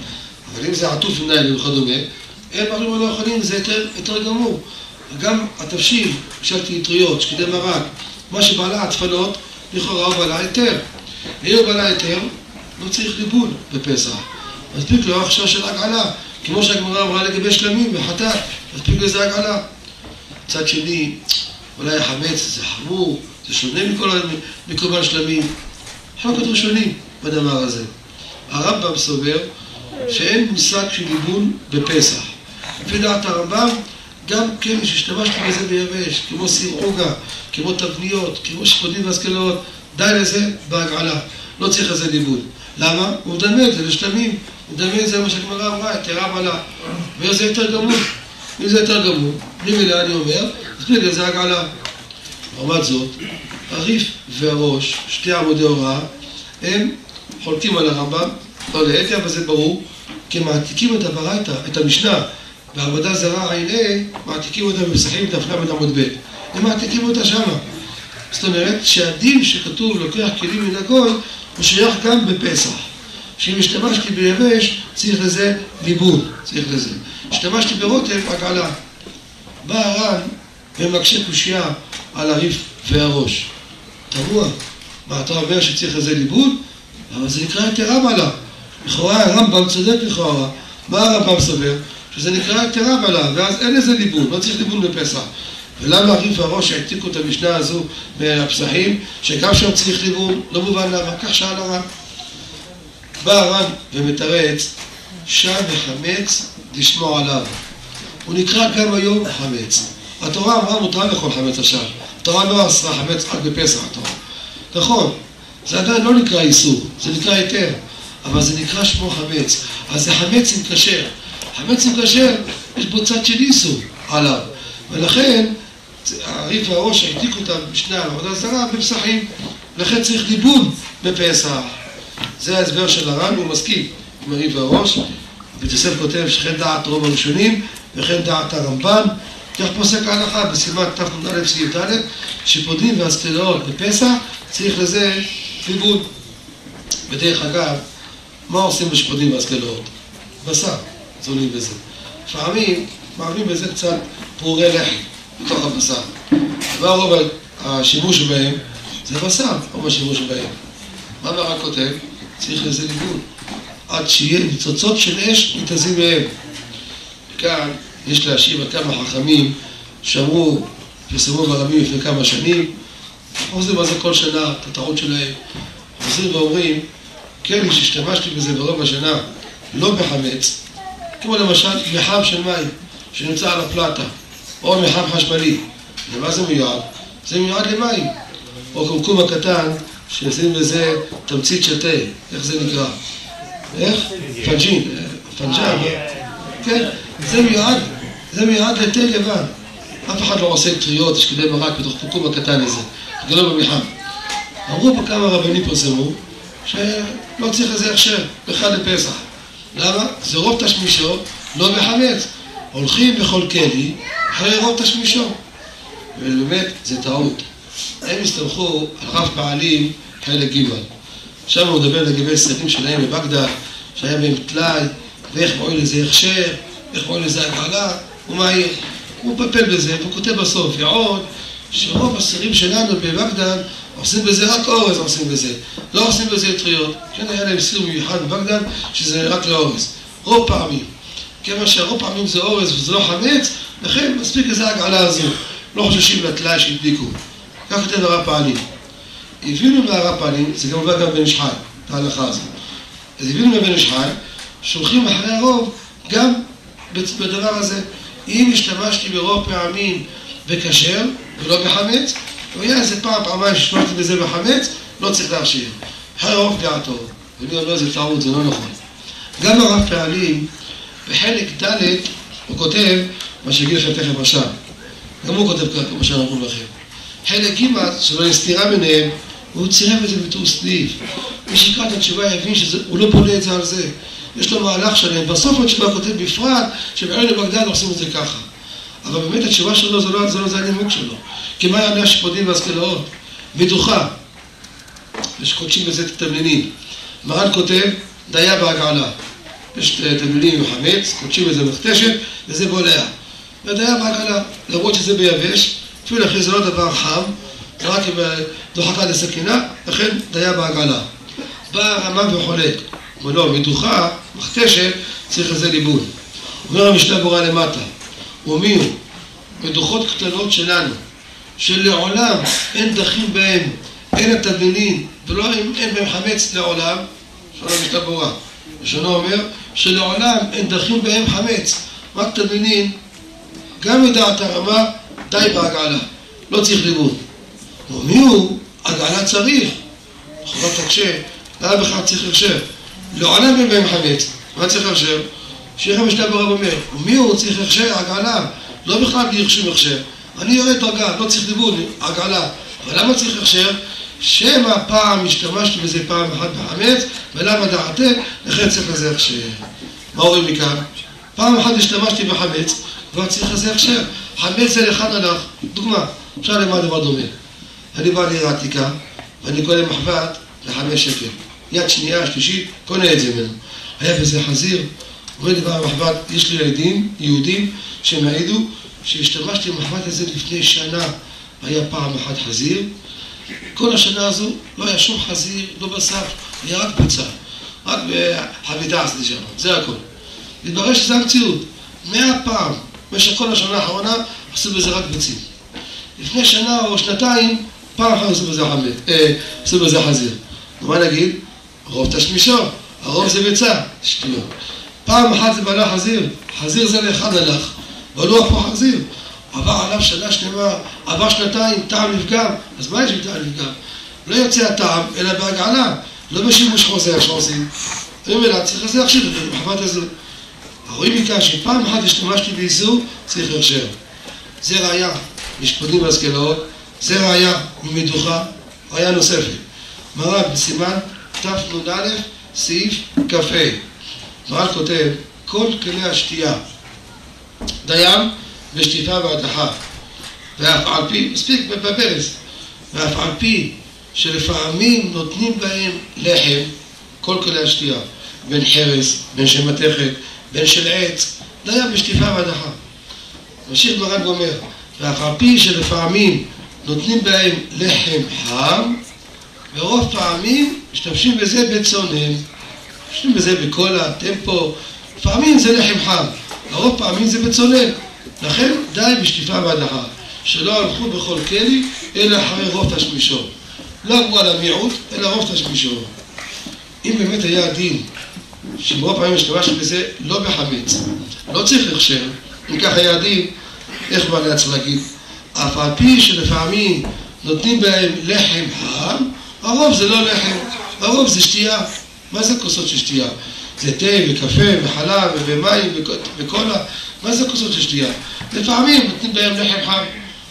אבל אם זה עטוף בניילון וכדומה, אין דברים לא אוכלים, זה יותר, יותר גמור. גם התבשיל, שאלתי אטריות, שקדי מרק, מה שבעלה הצפנות, לכאורה הוא בעלה היתר. אם הוא בעלה היתר, לא צריך ליבול בפסח. מספיק לו עכשיו של הגעלה, כמו שהגמרא אמרה לגבי שלמים וחטאת, מספיק לזה הגעלה. מצד שני, אולי החמץ זה חמור, זה שונה מכל מקורבן שלמים. חלוקת ראשונים בדבר הזה. הרמב"ם סובר שאין מושג של ליבול בפסח. לפי דעת הרמב"ם, גם כן שהשתמשתי בזה ביבש, כמו סיר עוגה, כמו תבניות, כמו שפודים והשכלות, די לזה בהגעלה, לא צריך לזה ליבול. למה? הוא מדמה את זה לשלמים, הוא מדמה את זה מה שהגמרא אמרה, תרם עלה. וזה יותר גמור. אם זה יותר גמור, ממילא אני אומר, אז בגלל זה הגעלה. לעומת זאת, הריף והראש, שתי עמודי הוראה, הם חולקים על הרמב"ם, לא לאתי, אבל זה ברור, כי הם מעתיקים את הברייתא, את המשנה, בעבודה זרה ע"ה, מעתיקים אותה דף ל' עמוד ב'. הם מעתיקים אותה שמה. זאת אומרת שהדין שכתוב לוקח כלים מן הגוי הוא שייך גם בפסח. שאם השתמשתי ביבש, צריך לזה ליבון, צריך לזה. השתמשתי ברוטב, עגלה. בא הר"ן ומקשה קושייה על הריף והראש. תמוה, מה אתה אומר שצריך לזה ליבון? אבל זה נקרא יתרה מעלה. לכאורה הרמב"ם צודק לכאורה. מה הרמב"ם סובר? שזה נקרא יתרה מעלה, ואז אין לזה ליבון, לא צריך ליבון בפסח. ולמה הריף והראש העתיקו את המשנה הזו מהפסחים, שגם שם צריך ליבון, לא מובן למה, כך שאל הר"ן. בא הר"ן ומתרץ, שם וחמץ לשמור עליו. הוא נקרא גם היום חמץ. התורה אמרה מותר לאכול חמץ עכשיו. התורה לא אסרה חמץ רק בפסח, התורה. נכון, זה עדיין לא נקרא איסור, זה נקרא היתר, אבל זה נקרא שמו חמץ. אז זה חמץ עם כשר. חמץ עם כשר, יש בו צד של איסור עליו. ולכן, הריף והראש העתיקו את המשנה על עבודה זרה בפסחים. לכן צריך ליבון בפסח. זה ההסבר של הר"ן, הוא מסכים עם הריף והראש. בית יוסף כותב שכן דעת רוב הראשונים וכן דעת הרמב"ן. כך פוסק ההלכה בסימן תנ"א סעיף ד' שפודים והסטלאות בפסח צריך לזה ליבון. ודרך אגב, מה עושים בשפודים והסטלאות? בשר, זולים בזה. לפעמים מערבים בזה קצת פעורי לחם בתוך הבשר. מה רוב השימוש בהם? זה בשר, רוב השימוש בהם. מה מרק כותב? צריך לזה ליבון. עד שיהיה ניצוצות של אש ניתזים מהם. כאן יש להשיב על כמה חכמים שאמרו, פרסמו ברבים לפני כמה שנים, חוזרים על זה כל שנה, את הטעות שלהם. חוזרים ואומרים, כן, שהשתמשתי בזה ברוב השנה, לא בחמץ, כמו למשל מחם של מים שנמצא על הפלטה, או מחם חשמלי. למה זה מיועד? זה מיועד למים. או קומקום הקטן, שעושים בזה תמצית של תה, איך זה נקרא? איך? פנג'ין, פנג'ן, כן, זה מיועד, זה מיועד לתה לבן. אף אחד לא עושה טריות, יש כדי מרק בתוך קומקום הקטן הזה, לא במחם. אמרו פה כמה רבנים פרסמו, שלא צריך לזה הכשר, בכלל לפסח. למה? זה רוב תשמישו, לא בחמץ. הולכים בכל כלי, אחרי רוב תשמישו. ובאמת זה טעות. הם הסתמכו על רב פעלים חלק ג' שם הוא מדבר לגבי סרטים שלהם בבגדד, שהיה בהם טלאי, ואיך מועיל לזה הכשר, איך מועיל לזה הגעלה, הוא מעיר. הוא מטפל בזה, והוא כותב בסוף, ועוד, שרוב הסרטים שלנו בבגדד עושים בזה רק אורז עושים בזה, לא עושים בזה אטריות. כן, היה להם סיר מיוחד בבגדד, שזה רק לאורז. רוב פעמים. כיוון שהרוב פעמים זה אורז וזה לא חמץ, לכן מספיק איזה הגעלה הזו. לא חוששים לטלאי שהדליקו. כך כותב הרב פעלים. הבינו מהרב פעלים, זה כמובן גם בן איש חי, את ההלכה הזו. אז הבינו מבן איש חי, שולחים אחרי הרוב גם בדבר הזה. אם השתמשתי ברוב פעמים בכשר ולא בחמץ, והיה איזה פעם, פעמיים שהשתמשתי בזה בחמץ, לא צריך. אחרי הרוב דעתו. ואני אומר, לא, זה טעות, זה לא נכון. גם הרב פעלים, בחלק ד' הוא כותב, מה שיגיד לכם תכף עכשיו. גם הוא כותב כמו שאמרנו לכם. חלק ג' שלא יש סתירה ביניהם, הוא צירף את זה בתור סניף. מי שיקרא את התשובה יבין שהוא לא בונה את זה על זה. יש לו מהלך שלם. בסוף התשובה כותב בפרט שבעין לבגדד עושים את זה ככה. אבל באמת התשובה שלו זה לא זה, לא, זה הנימוק שלו. כי מה יענה השפודים והשכלאות? מדוחה. ושקודשים בזה את התבלינים. מרן כותב, דיה בהגעלה. יש תבלינים עם חמץ, קודשים בזה מכתשת, וזה בולע. ודיה בהגעלה. למרות שזה ביבש, אפילו אחרי זה לא דבר חם, זה רק אם דוחקה לסכינה, לכן דיה בעגלה. בא הרמב"ם וחולק, אומר לא, מדוחה, מכתשת, צריך לזה ליבון. אומר המשנה ברורה למטה, ומי הוא? מדוחות קטנות שלנו, שלעולם אין דחים בהם, אין התבלין, ולא אין בהם חמץ לעולם, המשנה ברורה. לשונו אומר, שלעולם אין דחים בהם חמץ, רק תבלין, גם מדעת הרמה, די בהגעלה, לא צריך ליבון. ומי הוא? הגעלה צריך. חובת הקשה, למה בכלל צריך הכשר? לעולם אין בהם חמץ, מה צריך הכשר? שיהיה משנה ברב אומר, ומי הוא צריך הכשר? הגעלה, לא בכלל בלי שום הכשר. אני יורד דרגה, לא צריך ליבון, הגעלה. אבל למה צריך הכשר? שמא פעם השתמשתי בזה פעם אחת בחמץ, ולמה דעתם, לכן צריך לזה הכשר. מה אומרים מכאן? פעם אחת השתמשתי בחמץ, כבר צריך לזה הכשר. חמץ זה לכאן הלך. דוגמה, אפשר למה דבר דומה. אני בא לעיר העתיקה, ואני קונה מחבת לחמש שקל. יד שנייה, שלישית, קונה את זה ממנו. היה בזה חזיר, עומד לי במחבת, יש לי ילדים, יהודים, שהם העידו שהשתמשתי במחבת הזה לפני שנה, היה פעם אחת חזיר. כל השנה הזו לא היה שום חזיר, לא בשר, היה רק ביצה. רק בחביתה עשיתי שם, זה הכל. התברר שזו המציאות. מאה פעם, במשך כל השנה האחרונה, עשו בזה רק ביצים. לפני שנה או שנתיים, פעם אחת עשו בזה חמץ, אה, עשו בזה חזיר. ומה נגיד? רוב תשמישו, הרוב זה ביצה, שטויות. פעם אחת זה בנה חזיר, חזיר זה לאחד הלך, בלוח פה חזיר. עבר עליו שנה שלמה, עבר שנתיים, טעם נפגם, אז מה יש בטעם נפגם? לא יוצא הטעם, אלא בהגעלה, לא בשימוש חוזר שעושים. אני אומר, צריך לזה זה, בחוות הזאת. רואים מכאן שפעם אחת השתמשתי באיסור, צריך להכשיר. זה ראייה, משפטים והשכלות, זה ראייה ממדוכה, ראייה נוספת. מרן בסימן תנ"א, סעיף כ"ה. מרן כותב, כל כלי השתייה, דיין ושטיפה והדחה, ואף על פי, מספיק בברז, ואף על פי שלפעמים נותנים בהם לחם, כל כלי השתייה, בין חרס, בין של מתכת, בין של עץ, דיין ושטיפה והדחה. ממשיך מרן ואומר, ואף על פי שלפעמים נותנים בהם לחם חם, ורוב פעמים משתמשים בזה בצונן, משתמשים בזה בקולה, טמפו, לפעמים זה לחם חם, הרוב פעמים זה בצונן, לכן די בשטיפה והדחה, שלא הלכו בכל כלי, אלא אחרי רוב תשמישו. לא אמרו על המיעוט, אלא רוב תשמישו. אם באמת היה הדין, שברוב פעמים השתמשתי בזה לא בחמץ, לא צריך הכשר, אם כך היה הדין, איך בא לעצמם להגיד? אף על פי שלפעמים נותנים בהם לחם חם, הרוב זה לא לחם, הרוב זה שתייה. מה זה כוסות של שתייה? זה תה וקפה וחלב ומים וקולה, מה זה כוסות של שתייה? לפעמים נותנים בהם לחם חם.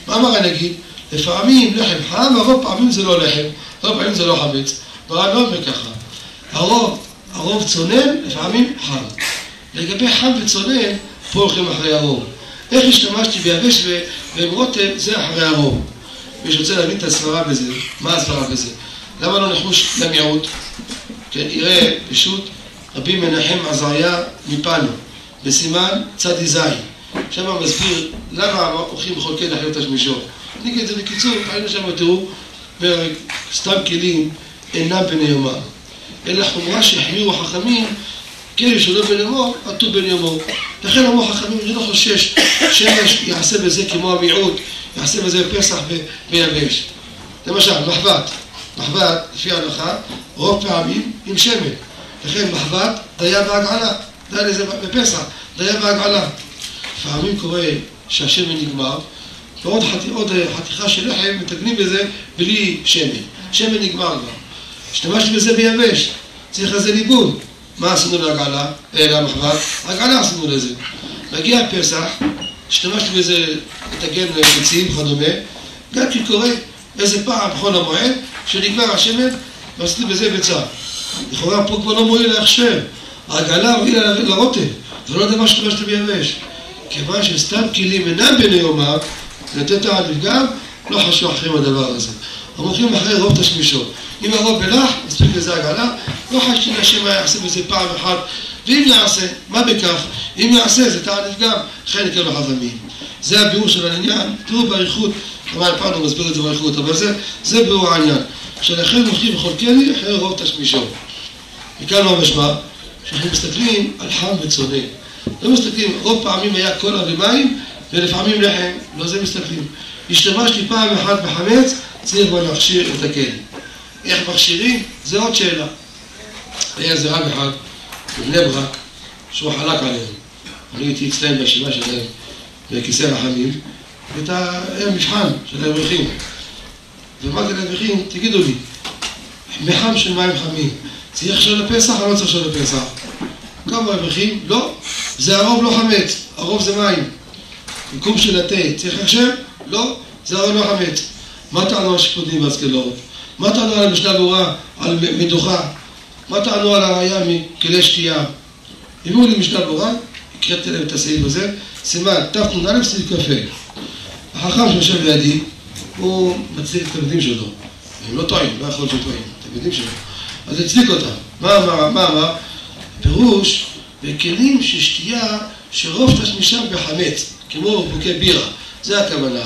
מה אמר הנגיד? לפעמים לחם חם, הרוב פעמים זה לא לחם, רוב פעמים זה לא חמץ. מרן לא אומר ככה. הרוב, הרוב צונן, לפעמים חם. לגבי חם וצונן, פה הולכים אחרי הרוב. איך השתמשתי ביבש ורוטב זה אחרי הרוב. מי שרוצה להבין את הסברה בזה, מה הסברה בזה? למה לא נחוש למיעוט? כן, יראה פשוט רבי מנחם עזריה מפנו, בסימן צדי זין. שם מסביר למה הולכים בכל כן לחיות. אני אגיד את זה בקיצור, היינו שם, תראו, סתם כלים אינם בני יומם. אלא חומרה שהחמירו החכמים, כלי שלא בן יומו, עטו בן יומו. לכן אמרו חכמים, אני לא חושש שמש יעשה בזה כמו המיעוט, יעשה בזה פסח ויבש. למשל, מחבת. מחבת, לפי ההלכה, רוב פעמים עם שמן. לכן מחבת, דיה בהגעלה. דיה לזה בפסח, דיה בהגעלה. לפעמים קורה שהשמן נגמר, ועוד חתיכה, חתיכה של לחם מתגנים בזה בלי שמן. שמן נגמר כבר. השתמשתי בזה ביבש, צריך לזה ליבון. מה עשינו להגעלה? אה, למחבת? הגעלה עשינו לזה. מגיע פסח, השתמשתי בזה לתגן ביצים וכדומה, גם כי קורה איזה פעם בחול המועד, שנגמר השמן, ועשיתי בזה ביצה. לכאורה פה כבר לא מועיל להכשר. העגלה הועילה לרוטב, זה לא דבר שתמשתי ביבש. כיוון שסתם כלים אינם בני יומם, לתת העד לפגם, לא חשוב אחרים הדבר הזה. המוחים אחרי רוב תשמישות. אם הרוב בלח, מספיק לזה עגלה, לא חשתי להשם מה יעשה בזה פעם אחת, ואם יעשה, מה בכך? אם יעשה, זה טען לפגם, לכן יקר לחכמים. זה הביאור של העניין, תראו באריכות, כמובן פעם מסביר את זה באריכות, אבל זה, זה ביאור העניין. שלכן בכל כלי אחרי רוב תשמישות. מכאן מה משמע? שאנחנו מסתכלים על חם וצונן. לא מסתכלים, רוב פעמים היה קולה ומים, ולפעמים לחם, לא זה מסתכלים. השתמשתי פעם אחת בחמץ, צריך כבר להכשיר את הכלי. איך מכשירים? זה עוד שאלה. היה איזה רב אחד בבני ברק, שהוא חלק עליהם. אני הייתי אצלם בישיבה שלהם, בכיסא רחמים, והיה מבחן של האברכים. ואמרתי לאברכים, תגידו לי, מחם של מים חמים, צריך עכשיו לפסח או לא צריך עכשיו לפסח? כמה אברכים? לא, זה הרוב לא חמץ, הרוב זה מים. במקום של התה, צריך עכשיו? לא, זה הרוב לא חמץ. מה טענו השפוטים והשכלות? מה טענו על המשנה ברורה, על מדוכה? מה טענו על הראייה מכלי שתייה? הביאו לי משנה ברורה, הקראתי להם את הסעיף הזה, סימן תנ"א סעיף כ"ה. החכם שיושב לידי, הוא מצדיק את התלמידים שלו. הם לא טועים, לא יכול להיות שהם טועים, התלמידים שלו. אז הצדיק אותם. מה אמר? מה אמר? פירוש, בכלים של שתייה שרוב תשמישם בחמץ, כמו בוקי בירה. זה הכוונה.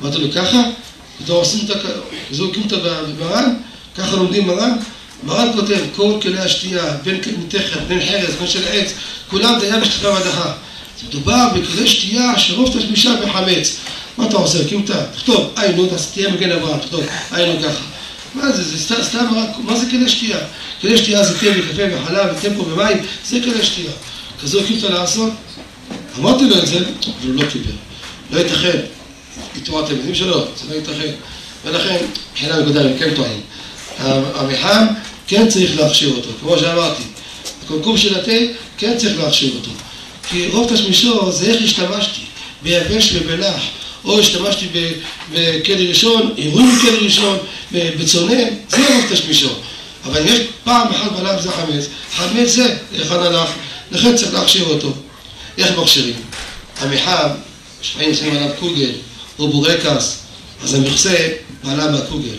אמרתי לו ככה? בתור עושים את הכ... זורקים אותה במרן, ככה לומדים מרן. מרן כותב, כל כלי השתייה, בין מתכת, בין חרס, בין של עץ, כולם דיין בשתיקה והדחה. מדובר בכלי שתייה שרוב תשמישה בחמץ. מה אתה עושה? הקים אותה, תכתוב, היינו, תהיה מגן אברהם, תכתוב, היינו ככה. מה זה, זה סתם רק, מה זה כלי שתייה? כלי שתייה זה תה וקפה וחלב וטמפו ומים, זה כלי שתייה. כזו הקים אותה לעשות? אמרתי לו את זה, אבל הוא לא קיבל. לא ייתכן. איתו אתם יודעים שלא, זה לא ייתכן. ולכן, מבחינה נקודה, הם כן טוענים. המחם כן צריך להכשיר אותו, כמו שאמרתי. הקומקום של התה כן צריך להכשיר אותו. כי רוב תשמישו זה איך השתמשתי, ביבש ובלח, או השתמשתי בכלי ראשון, אירועים בכלי ראשון, בצונן, זה רוב תשמישו. אבל אם יש פעם אחת בעולם זה חמץ, חמץ זה, היכן הלך, לכן צריך להכשיר אותו. איך מכשירים? המחם, שפעים שמים עליו קוגל, או בורקס, אז המכסה בעלה מהקוגל,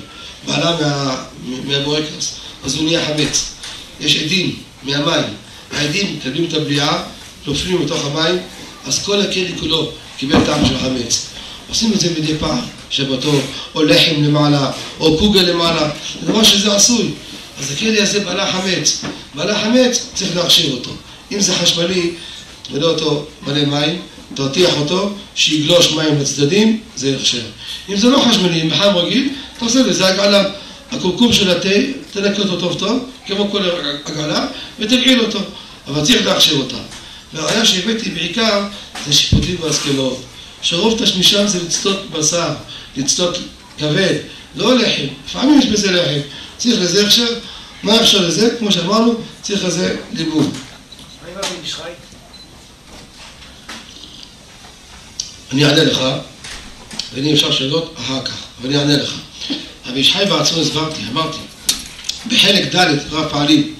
בעלה מה, מהבורקס, אז הוא נהיה חמץ. יש עדים מהמים, העדים מקבלים את הבליעה, נופלים לתוך המים, אז כל הכלי כולו קיבל טעם של חמץ. עושים את זה מדי פעם, שבתו, או לחם למעלה, או קוגל למעלה, זה דבר שזה עשוי. אז הכלי הזה בעלה חמץ. בעלה חמץ, צריך להכשיר אותו. אם זה חשמלי, ולא אותו מלא מים, תרתיח אותו, שיגלוש מים לצדדים, זה הכשר. אם זה לא חשמלי, אם מחם רגיל, אתה עושה לזה הגעלה. הקומקום של התה, תנקה אותו טוב טוב, כמו כל הגעלה, ותגעיל אותו. אבל צריך להכשיר אותה. והראיה שהבאתי בעיקר זה שיפוטים והשכלות. שרוב תשמישם זה לצטות בשר, לצטות כבד, לא לחם. לפעמים יש בזה לחם. צריך לזה הכשר. מה הכשר לזה? כמו שאמרנו, צריך לזה אבי ישחי? אני אענה לך, ואם אפשר שאלות, אחר כך, אבל אני אענה לך. רבי ישחי בעצמו הסברתי, אמרתי, בחלק ד' רב פעלים,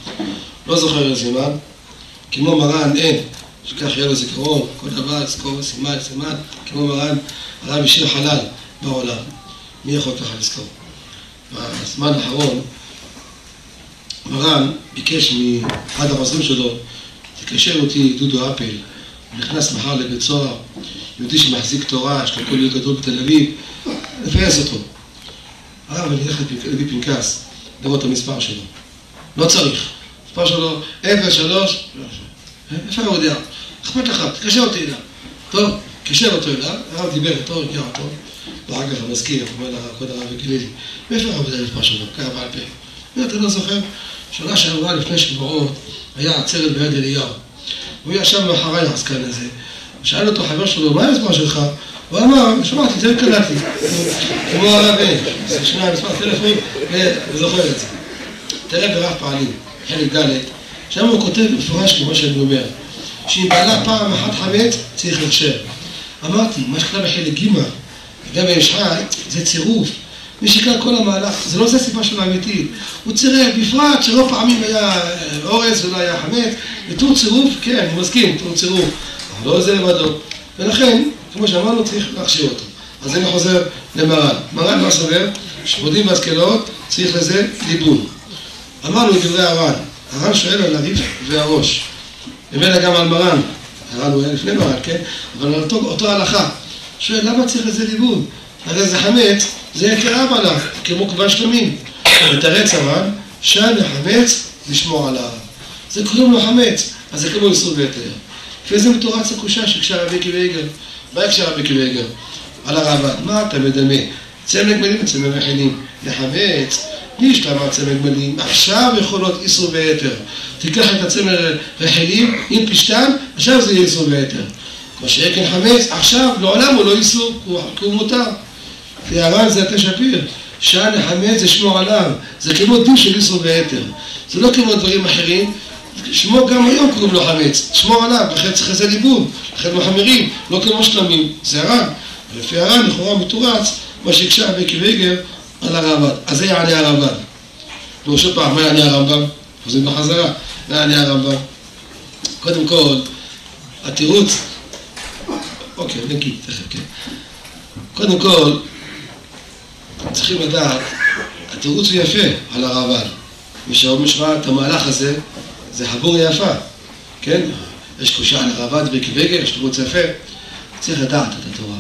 לא זוכר איזה זמן, כמו מרן אין, שכך יהיה לו זיכרון, כל דבר, לזכור סימן, סימן, כמו מרן, הרב השאיר חלל בעולם. מי יכול ככה לזכור? בזמן האחרון, מרן ביקש מאחד העוזרים שלו, תקשר אותי דודו אפל, הוא נכנס מחר לבית סוהר, יהודי שמחזיק תורה, יש לו כל יום גדול בתל אביב, לפייס אותו. הרב, אני אלך להביא פנקס, לראות את המספר שלו. לא צריך. המספר שלו 03, איפה הוא יודע? אכפת לך, תקשר אותי אליו. טוב, קישר אותו אליו, הרב דיבר איתו, הגיע אותו, ואחר כך המזכיר, אומר לרב, כבוד הרב מאיפה הרב יודע את מה שלו? ככה בעל פה. אומר, אתה לא זוכר? שנה שעברה לפני שבועות, היה עצרת ביד אליהו. הוא ישב מאחורי העסקן הזה, שאל אותו חבר שלו, מה המספר שלך? הוא אמר, שמעתי, זה קלטתי. כמו הרב אין, זה שנייה מספר טלפון, הוא זוכר את זה. תראה ברב פעלים, חלק ד', שם הוא כותב במפורש כמו שאני אומר, שאם בעלה פעם אחת חמץ, צריך הכשר. אמרתי, מה שכתב בחלק ג', גם ביש חי, זה צירוף. מי שיקרא כל המהלך, זה לא זה הסיבה שלו האמיתית. הוא צירף, בפרט שלא פעמים היה אורז ולא היה חמץ, וטור צירוף, כן, אני מסכים, טור צירוף, אבל לא זה לבדו. ולכן, כמו שאמרנו, צריך להכשיר אותו. אז אני חוזר למרן. מרן מה סובר? שמודים והשכלות, צריך לזה ליבון. אמרנו את דברי הר"ן. הר"ן שואל על הריף והראש. ממילא גם על מרן. הר"ן הוא היה לפני מרן, כן? אבל על אותו, אותו הלכה. שואל, למה צריך לזה ליבון? הרי זה חמץ, זה יקר אב עליו, כמו כבן שלמים. ותרץ הר"ן, שאני חמץ לשמור עליו. זה קוראים לו חמץ, אז זה כמו איסור והיתר. לפי זה מתורץ הקושה שקשר רבי קיוויגר. מה יקשר רבי קיוויגר? על הרבן, מה אתה מדמה? צמד גמלים וצמד רחילים. לחמץ, מי השתמע צמד גמלים? עכשיו יכולות איסור והיתר. תיקח את הצמד רחילים עם פשטן, עכשיו זה יהיה איסור והיתר. כמו שיקן חמץ, עכשיו לעולם הוא לא איסור, הוא מותר. כי הר"ן זה התה שפיר. שעה לחמץ זה שמור עליו. זה כמו דין של איסור והיתר. זה לא כמו דברים אחרים. שמו גם היום קוראים לו חמץ, שמור עליו, לכן צריך לזה ליבון, לכן מחמירים, לא כמו שלמים, זה הר"ן. ולפי הר"ן לכאורה מתורץ, מה שהקשה בקי ויגר על הרמב"ן. אז זה יענה הרמב"ן. נו, פעם, מה יענה הרמב"ם? חוזרים בחזרה, מה יענה הרמב"ם? קודם כל, התירוץ, אוקיי, נגיד, תכף, כן. קודם כל, צריכים לדעת, התירוץ הוא יפה על הרמב"ן. מי שראה את המהלך הזה, זה חבור יפה, כן? יש קושה על הרב"ד בקוויגל, יש תירוץ יפה. צריך לדעת את התורה.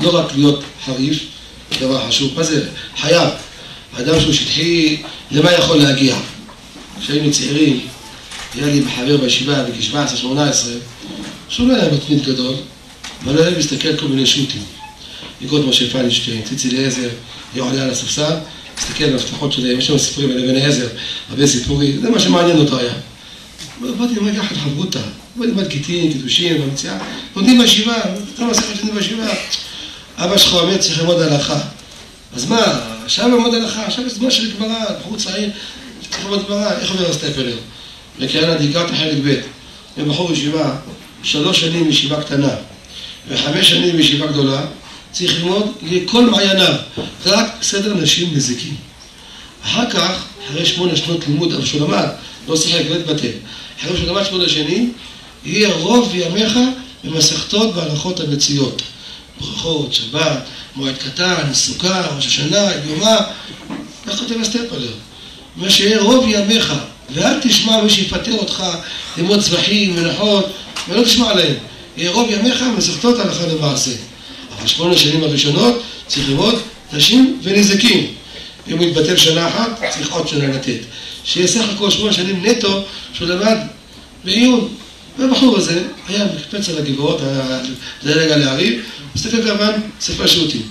לא רק להיות חריף, דבר חשוב. מה זה? חייב. אדם שהוא שטחי, למה יכול להגיע? כשהיינו צעירים, היה לי חבר בישיבה בגיל 17-18, שהוא לא היה מתמיד גדול, אבל היה מסתכל כל מיני שו"תים. לקרוא את משה פיינשטיין, ציצי אליעזר, היה עולה על הספסל, מסתכל על ההבטחות שלהם, יש שם סיפורים על אבן העזר, הרבה סיפורים, זה מה שמעניין אותו היה. באתי ללמד יחד חברותא, באתי ללמד גיטין, קידושים, במציאה, לומדים בישיבה, כמה ספר שלומדים בישיבה, אבא שלך אומר צריך ללמוד הלכה. אז מה, עכשיו ללמוד הלכה, עכשיו זמן של גמרא, בחור צעיר, צריך ללמוד גמרא, איך אומר הסטפלר? לקרן הדיקת חלק ב', ובחור ישיבה, שלוש שנים ישיבה קטנה, וחמש שנים ישיבה גדולה, צריך ללמוד לכל מעייניו, רק סדר נשים נזיקים. אחר כך, אחרי שמונה שנות לימוד, אבל שהוא למד, לא שיחק בית בטל, אחרי שהוא למד שמונה שנים, יהיה רוב ימיך במסכתות והלכות המצויות. ברכות, שבת, מועד קטן, סוכה, ראש השנה, יומה, כך כותב הסטפלר. מה שיהיה רוב ימיך, ואל תשמע מי שיפטר אותך ללמוד צבחים מלאכות, ולא תשמע להם. יהיה רוב ימיך מסכתות הלכה למעשה. אבל שמונה שנים הראשונות צריך ללמוד נשים ונזקים. אם הוא יתבטל שנה אחת, צריך עוד שנה לתת. שיהיה סך הכל שמונה שנים נטו שהוא למד בעיון. והבחור הזה היה מקפץ על הגבעות, זה רגע להריב, מסתכל כמובן ספר שירותים.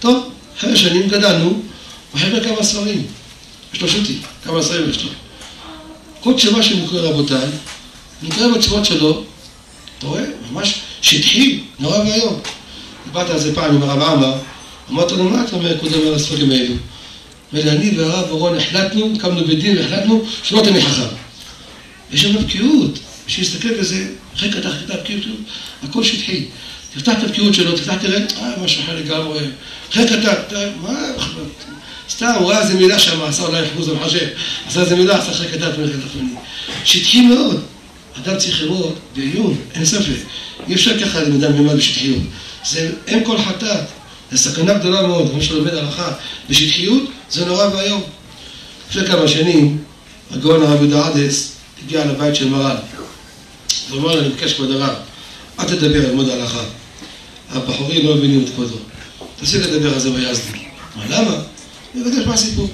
טוב, אחרי שנים גדלנו, הוא חבר כמה ספרים. יש לו שו"תים, כמה ספרים יש לו. כל תשובה שמוכר רבותיי, נקרא בתשובות שלו, אתה רואה? ממש שטחי, נורא ואיום. דיברת על זה פעם עם הרב עמאר, אמרת לו, מה אתה אומר קודם על הספרים האלו? ואני והרב אורון החלטנו, קמנו בדין והחלטנו שלא תמיד חכם. יש שם בקיאות, שיסתכל בזה, אחרי כתב כתב בקיאות, הכל שטחי. תפתח את הבקיאות שלו, תפתח תראה, אה, משהו אחר לגמרי. אחרי כתב, מה, סתם, הוא ראה איזה מילה שם, עשה אולי חבוז המחשב, עשה איזה מילה, עשה אחרי כתב במחיר תחתוני. שטחי מאוד. אדם צריך לראות בעיון, אין ספק. אי אפשר ככה למידה מימד בשטחיות. זה אם כל חטאת, זו סכנה גדולה מאוד, מי שלומד הלכה בשטחיות, זה נורא ואיום. לפני כמה שנים, הגאון הרב יהודה עדס הגיע לבית של מרן. הוא אמר לו, אני מבקש כבוד הרב, אל תדבר על לימוד ההלכה. הבחורים לא מבינים את כבודו. תפסיק לדבר על זה ביזדי. מה, למה? יודע מה הסיפור.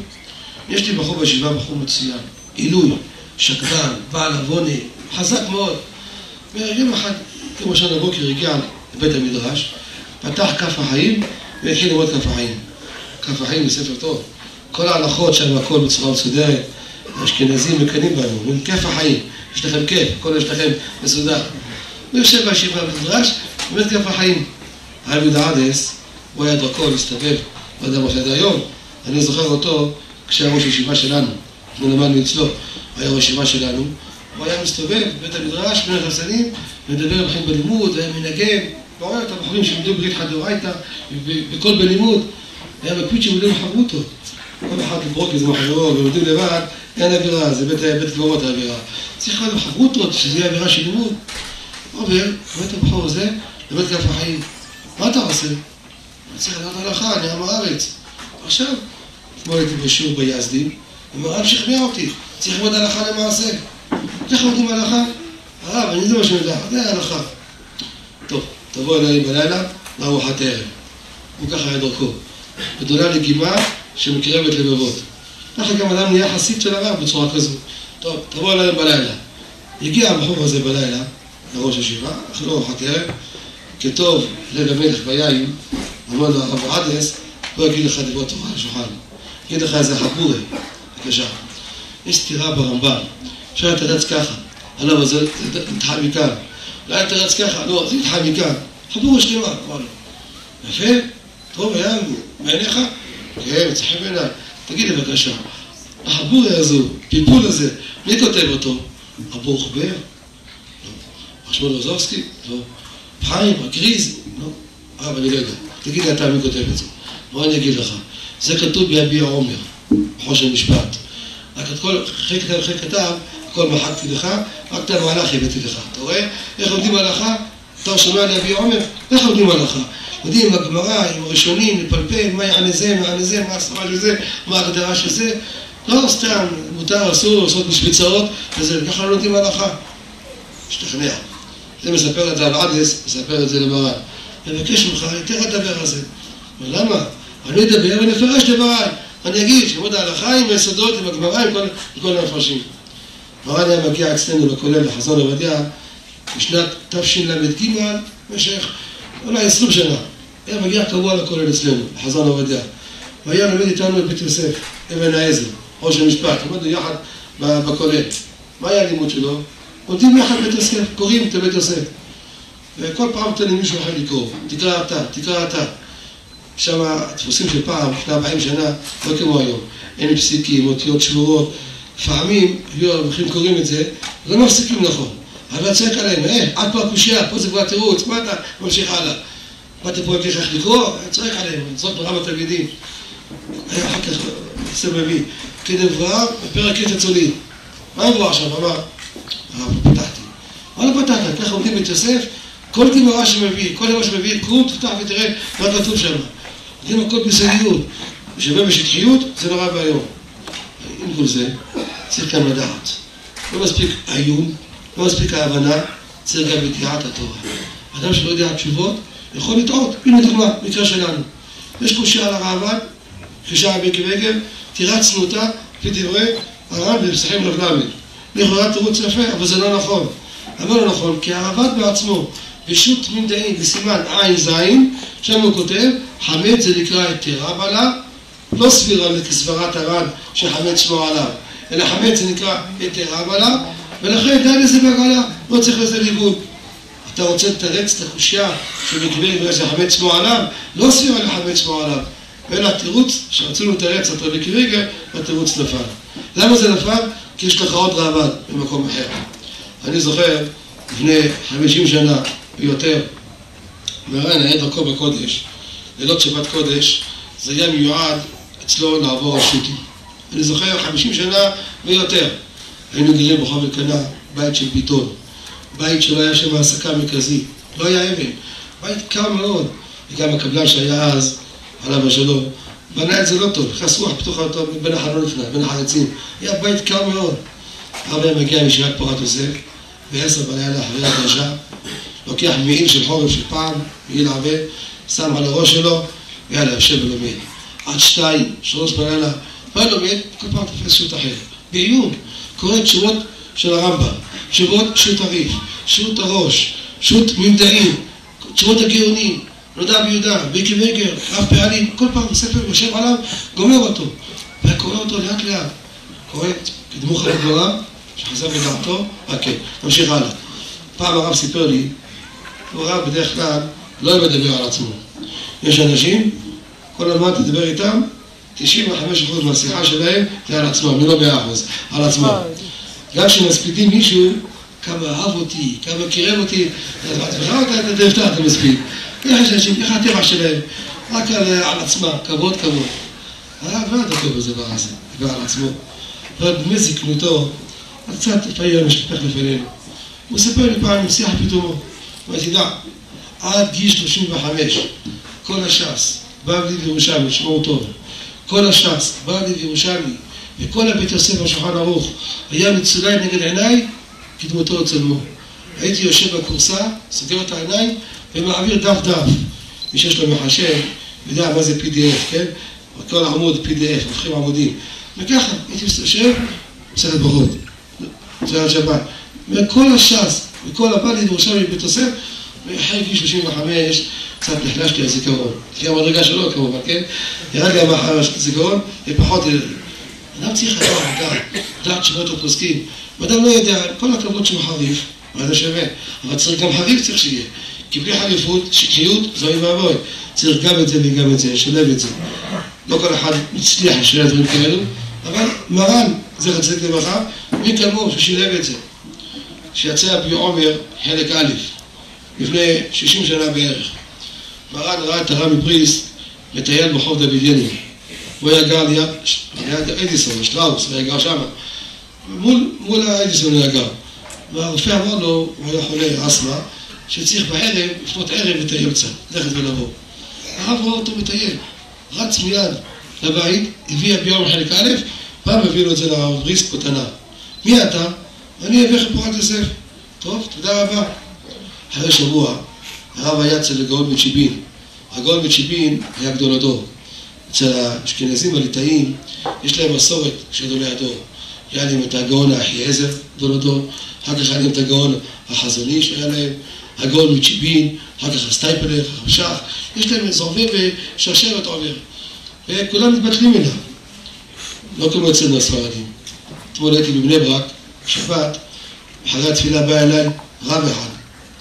יש לי בחור בישיבה, בחור מצוין, עילוי, שקדן, בעל עווני, חזק מאוד. ויום אחד, כמו שנה בוקר, הגיע לבית המדרש, פתח כף החיים והתחיל ללמוד כף החיים. כף החיים זה ספר טוב. כל ההלכות שם, הכל בצורה מסודרת. האשכנזים מקנאים בנו, אומרים כיף החיים, יש לכם כיף, הכל יש לכם מסודר. הוא יושב בישיבה במדרש, לומד כיף החיים. הרב יהודה עדס, הוא היה דרכו, הסתובב, לא יודע מה שזה היום, אני זוכר אותו כשהיה ראש ישיבה שלנו, אנחנו למדנו אצלו, הוא היה ראש ישיבה שלנו, הוא היה מסתובב בבית המדרש, בין החסנים, מדבר לכם בלימוד, היה מנגן, ורואה את הבחורים שלימדו ברית חדאורייתא, בכל בלימוד, היה מקפיד שלימדו חברותו. כל אחד לברוק איזה מחברו, ולומדים לבד, אין אווירה, זה בית, קברות האווירה. צריך להיות חברותות, שזה יהיה אווירה של לימוד. עובר, רואה את הבחור הזה, לבית כף החיים. מה אתה עושה? אני צריך לדעת הלכה, אני עם הארץ. עכשיו, אתמול הייתי בשיעור ביזדים, ומרן שכנע אותי, צריך ללמוד הלכה למעשה. איך לומדים הלכה? הרב, אני זה מה שאני יודע, זה הלכה. טוב, תבוא אליי בלילה, לארוחת ערב. הוא ככה היה דרכו. גדולה לגימה שמקרבת לבבות. ככה גם אדם נהיה חסיד של הרב בצורה כזו. טוב, תבוא אליי בלילה. הגיע הבחור הזה בלילה, לראש הישיבה, אכלו ארוחת ערב, כטוב ליל המלך ביין, אמר לו הרב עדס, לא אגיד לך דברי תורה על השולחן, אגיד לך איזה חבורי, בבקשה. יש סתירה ברמב"ם, אפשר לתרץ ככה, הלא, זה נדחה מכאן. אולי תרץ ככה, לא, זה נדחה מכאן. חבורה שלמה, אמר לו. יפה, טוב, היה בעיניך? כן, מצא חן בעיניי. תגיד לי בבקשה, החבורי הזו, פלפול הזה, מי כותב אותו? הברוך בר? לא. שמואל רוזובסקי? לא. חיים, הגריז? לא. הרב, אני לא יודע. תגיד לי אתה מי כותב את זה. מה אני אגיד לך? זה כתוב ביביע עומר, בחושן משפט. רק את כל, חלק כתב, חלק כתב, הכל מחקתי לך, רק את המהלך הבאתי לך. אתה רואה? איך לומדים הלכה? אתה שומע ליביע עומר? איך לומדים הלכה? יודעים הגמרא, עם הראשונים, לפלפל, מה יענה זה, מה יענה זה, מה הסברה של זה, מה ההגדרה של זה. לא סתם, מותר, אסור לעשות משבצרות, וזה, ככה לא לומדים הלכה. השתכנע. זה מספר את זה על עדס, מספר את זה למרן. אני מבקש ממך, יותר לדבר על זה. אבל למה? אני אדבר ואני אפרש דבריי. אני אגיד שלמוד ההלכה עם היסודות, עם הגמרא, עם כל המפרשים. מרן היה מגיע אצלנו לכולל לחזון עובדיה בשנת תשל"ג, במשך אולי עשרים שנה. היה מגיע קבוע לכולל אצלנו, לחזון עובדיה. והיה לומד איתנו את בית יוסף, אבן העזר, ראש המשפט, למדנו יחד בכולל. מה היה הלימוד שלו? לומדים יחד בית יוסף, קוראים את בית יוסף. וכל פעם נותן לי מישהו אחר לקרוא, תקרא אתה, תקרא אתה. שם הדפוסים של פעם, לפני 40 שנה, לא כמו היום. אין פסיקים, אותיות שבורות. לפעמים, הולכים קוראים את זה, לא מפסיקים נכון. אבל צועק עליהם, אה, עד פה הקושייה, פה זה כבר תירוץ, מה אתה ממשיך הלאה? באתי פה איך לקרוא, צועק עליהם, צועק ברם התלמידים. היה אחר כך, סבבי, כדברה בפרק קטע צולי. מה אמרו עכשיו? אמר, הרב, פתחתי. מה לא פתחת? ככה עומדים בית יוסף, כל גמרא שמביא, כל דבר שמביא, קרום, תפתח ותראה מה כתוב שם. עומדים הכל בסודיות. ושווה בשטחיות, זה נורא ואיום. עם כל זה, צריך גם לדעת. לא מספיק עיון, לא מספיק ההבנה, צריך גם ידיעת התורה. אדם שלא יודע תשובות, יכול לטעות. הנה דוגמה, מקרה שלנו. יש קושייה על הרעב"ד, קושייה על בקי רגב, תירצנו אותה, לפי הרב במסכים רב ל'. לכאורה תירוץ יפה, אבל זה לא נכון. אבל לא נכון, כי הרב"ד בעצמו, בשו"ת מ"דעים, בסימן ע"ז, שם הוא כותב, חמץ זה נקרא היתרה בלה, לא סבירה כסברת הר"ן שחמץ שמו עליו, אלא חמץ זה נקרא היתרה בלה, ולכן די לזה בגלה, לא צריך לזה ליבוד. אתה רוצה לתרץ את הקושייה שמקבל בגלל שחמץ שמו עליו, לא סבירה לחמץ שמו עליו. אלא התירוץ שרצינו לתרץ את רבי קריגר, והתירוץ נפל. למה זה נפל? כי יש לך עוד רעב"ד במקום אחר. אני זוכר, לפני חמישים שנה ויותר, מרן היה דרכו בקודש, לילות שבת קודש, זה היה מיועד אצלו לעבור שוטים. אני זוכר חמישים שנה ויותר. היינו גרים ברחוב אלקנה, בית של ביטון. בית שלא היה שם העסקה מרכזי, לא היה אבן, בית קר מאוד, וגם הקבלן שהיה אז, עליו השלום, את זה לא טוב, נכנס רוח פתוחה אותו בין החלון לפני, בין החלצים, היה בית קר מאוד. היה מגיע מישיבת פורת יוסף, בעשר בלילה אחרי הדרשה, לוקח מעיל של חורף של פעם, מעיל עבה, שם על הראש שלו, ויאללה, יושב ולומד. עד שתיים, שלוש בלילה, בא לומד, כל פעם תופס שוט אחר. בעיון, קורא תשובות של הרמב"ם, תשובות שוט הריף, שוט הראש, שוט ממדעים, תשובות הגאונים, נודע ביהודה, ביקי וגר, רב פעלים, כל פעם ספר יושב עליו, גומר אותו, וקורא אותו לאט לאט. קורא, קדמו לך לדבריו, שחזר בדעתו, כן, נמשיך הלאה. פעם הרב סיפר לי, הוא הרב בדרך כלל לא אוהב לדבר על עצמו. יש אנשים, כל הזמן תדבר איתם, 95% מהשיחה שלהם זה על עצמם, אני לא 100%, על עצמם. גם כשמספידים מישהו, כמה אהב אותי, כמה קירב אותי, אז בעצמך אתה אתה מספיד. יש אנשים, איך הטבע שלהם, רק על, על עצמם, כבוד כבוד. הרב לא ידע טוב בדבר הזה, דבר על עצמו. אבל בני זקנותו, קצת לפעמים משפך לפנינו. הוא סיפר לי פעם עם שיח פתאום, הוא תדע, עד גיל 35, כל הש"ס, בבלי וירושלמי, שמעו טוב, כל הש"ס, בבלי וירושלמי, וכל הבית יוסף בשולחן ערוך, היה מצוליים נגד עיניי, כדמותו צלמו. הייתי יושב בכורסה, סוגר את העיניים, ומעביר דף דף. מי שיש לו מחשב, יודע מה זה PDF, כן? כל עמוד PDF, הופכים עמודים. וככה, הייתי יושב, בסדר ברות, צלחת שבת. וכל הש"ס, וכל הבלי בירושלמי בבית יוסף, ואחרי גיל 35, קצת נחלש לי הזיכרון. לפי המדרגה שלו כמובן, כן? ירד לי הזיכרון, ופחות... אדם צריך לדעת, לדעת שמות הפוסקים. ואדם לא יודע, כל הכבוד שהוא חריף, מה זה שווה? אבל צריך גם חריף צריך שיהיה. כי בלי חריפות, שטחיות, זה אוי ואבוי. צריך גם את זה וגם את זה, לשלב את זה. לא כל אחד מצליח לשלב דברים כאלו, אבל מרן, זכר צדיק לברכה, מי כמוהו ששילב את זה. שיצא הבי עומר, חלק א', לפני 60 שנה בערך. מרן ראה את הרב מבריסק מטייל בחוף דוד יני. הוא היה גר ליד, אדיסון, שטראוס, הוא היה גר שם. מול האדיסון הוא היה גר. והרופא אמר לו, הוא היה חולה אסמה, שצריך בערב, לפנות ערב לטייל קצת, ללכת ולבוא. הרב רואה אותו מטייל, רץ מיד לבית, הביא ביום חלק א', פעם הביא לו את זה לרב ריסק בתנא. מי אתה? אני אביא לך פורת יוסף. טוב, תודה רבה. אחרי שבוע, הרב היה אצל הגאון מצ'יבין. הגאון מצ'יבין היה גדול הדור. אצל האשכנזים הליטאים, יש להם מסורת של גדולי הדור. היה להם את הגאון האחייעזר, גדול הדור, אחר כך היה להם את הגאון החזוני שהיה להם, הגאון מצ'יבין, אחר כך הסטייפלר, המשך, יש להם, זה עובר בשרשרת עובר. וכולם מתבטלים אליו. לא כמו אצלנו הספרדים. אתמול הייתי בבני ברק, שבת, אחרי התפילה בא אליי רב אחד,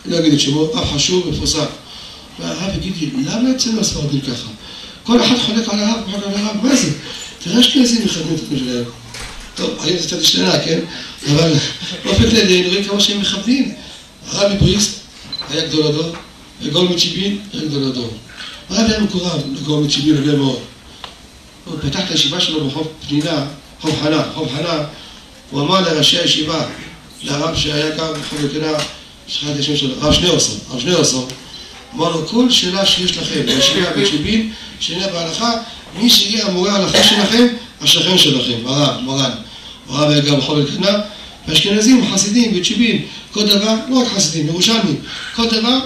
אני לא אגיד את שמו, רב חשוב מפורסם. והרב יגיד לי, למה אצלנו הספרדים ככה? כל אחד חולק על הרב, חולק על הרב, מה זה? תראה אשכנזים מכוונים את עצמם שלהם. טוב, היום זה קצת השתנה, כן? אבל באופן כללי, רואים כמה שהם מכבדים. הרב מבריסק היה גדול הדור, וגול מצ'יבין היה גדול הדור. הרב היה מקורב לגול מצ'יבין הרבה מאוד. הוא פתח את הישיבה שלו בחוף פנינה, חוף חנה, חוף חנה, הוא אמר לראשי הישיבה, לרב שהיה כאן בחוף פנינה, שכחתי את השם שלו, הרב שניאורסון, הרב שניאורסון, אמר לו, כל שאלה שיש לכם, להשמיע בצ'יבין, שאלה בהלכה, מי שיהיה המורה ההלכה שלכם, השכן שלכם, הרב, מרן. הרב היה גם בחול אלקנה, ואשכנזים, חסידים וצ'יבין, כל דבר, לא רק חסידים, ירושלמים, כל דבר,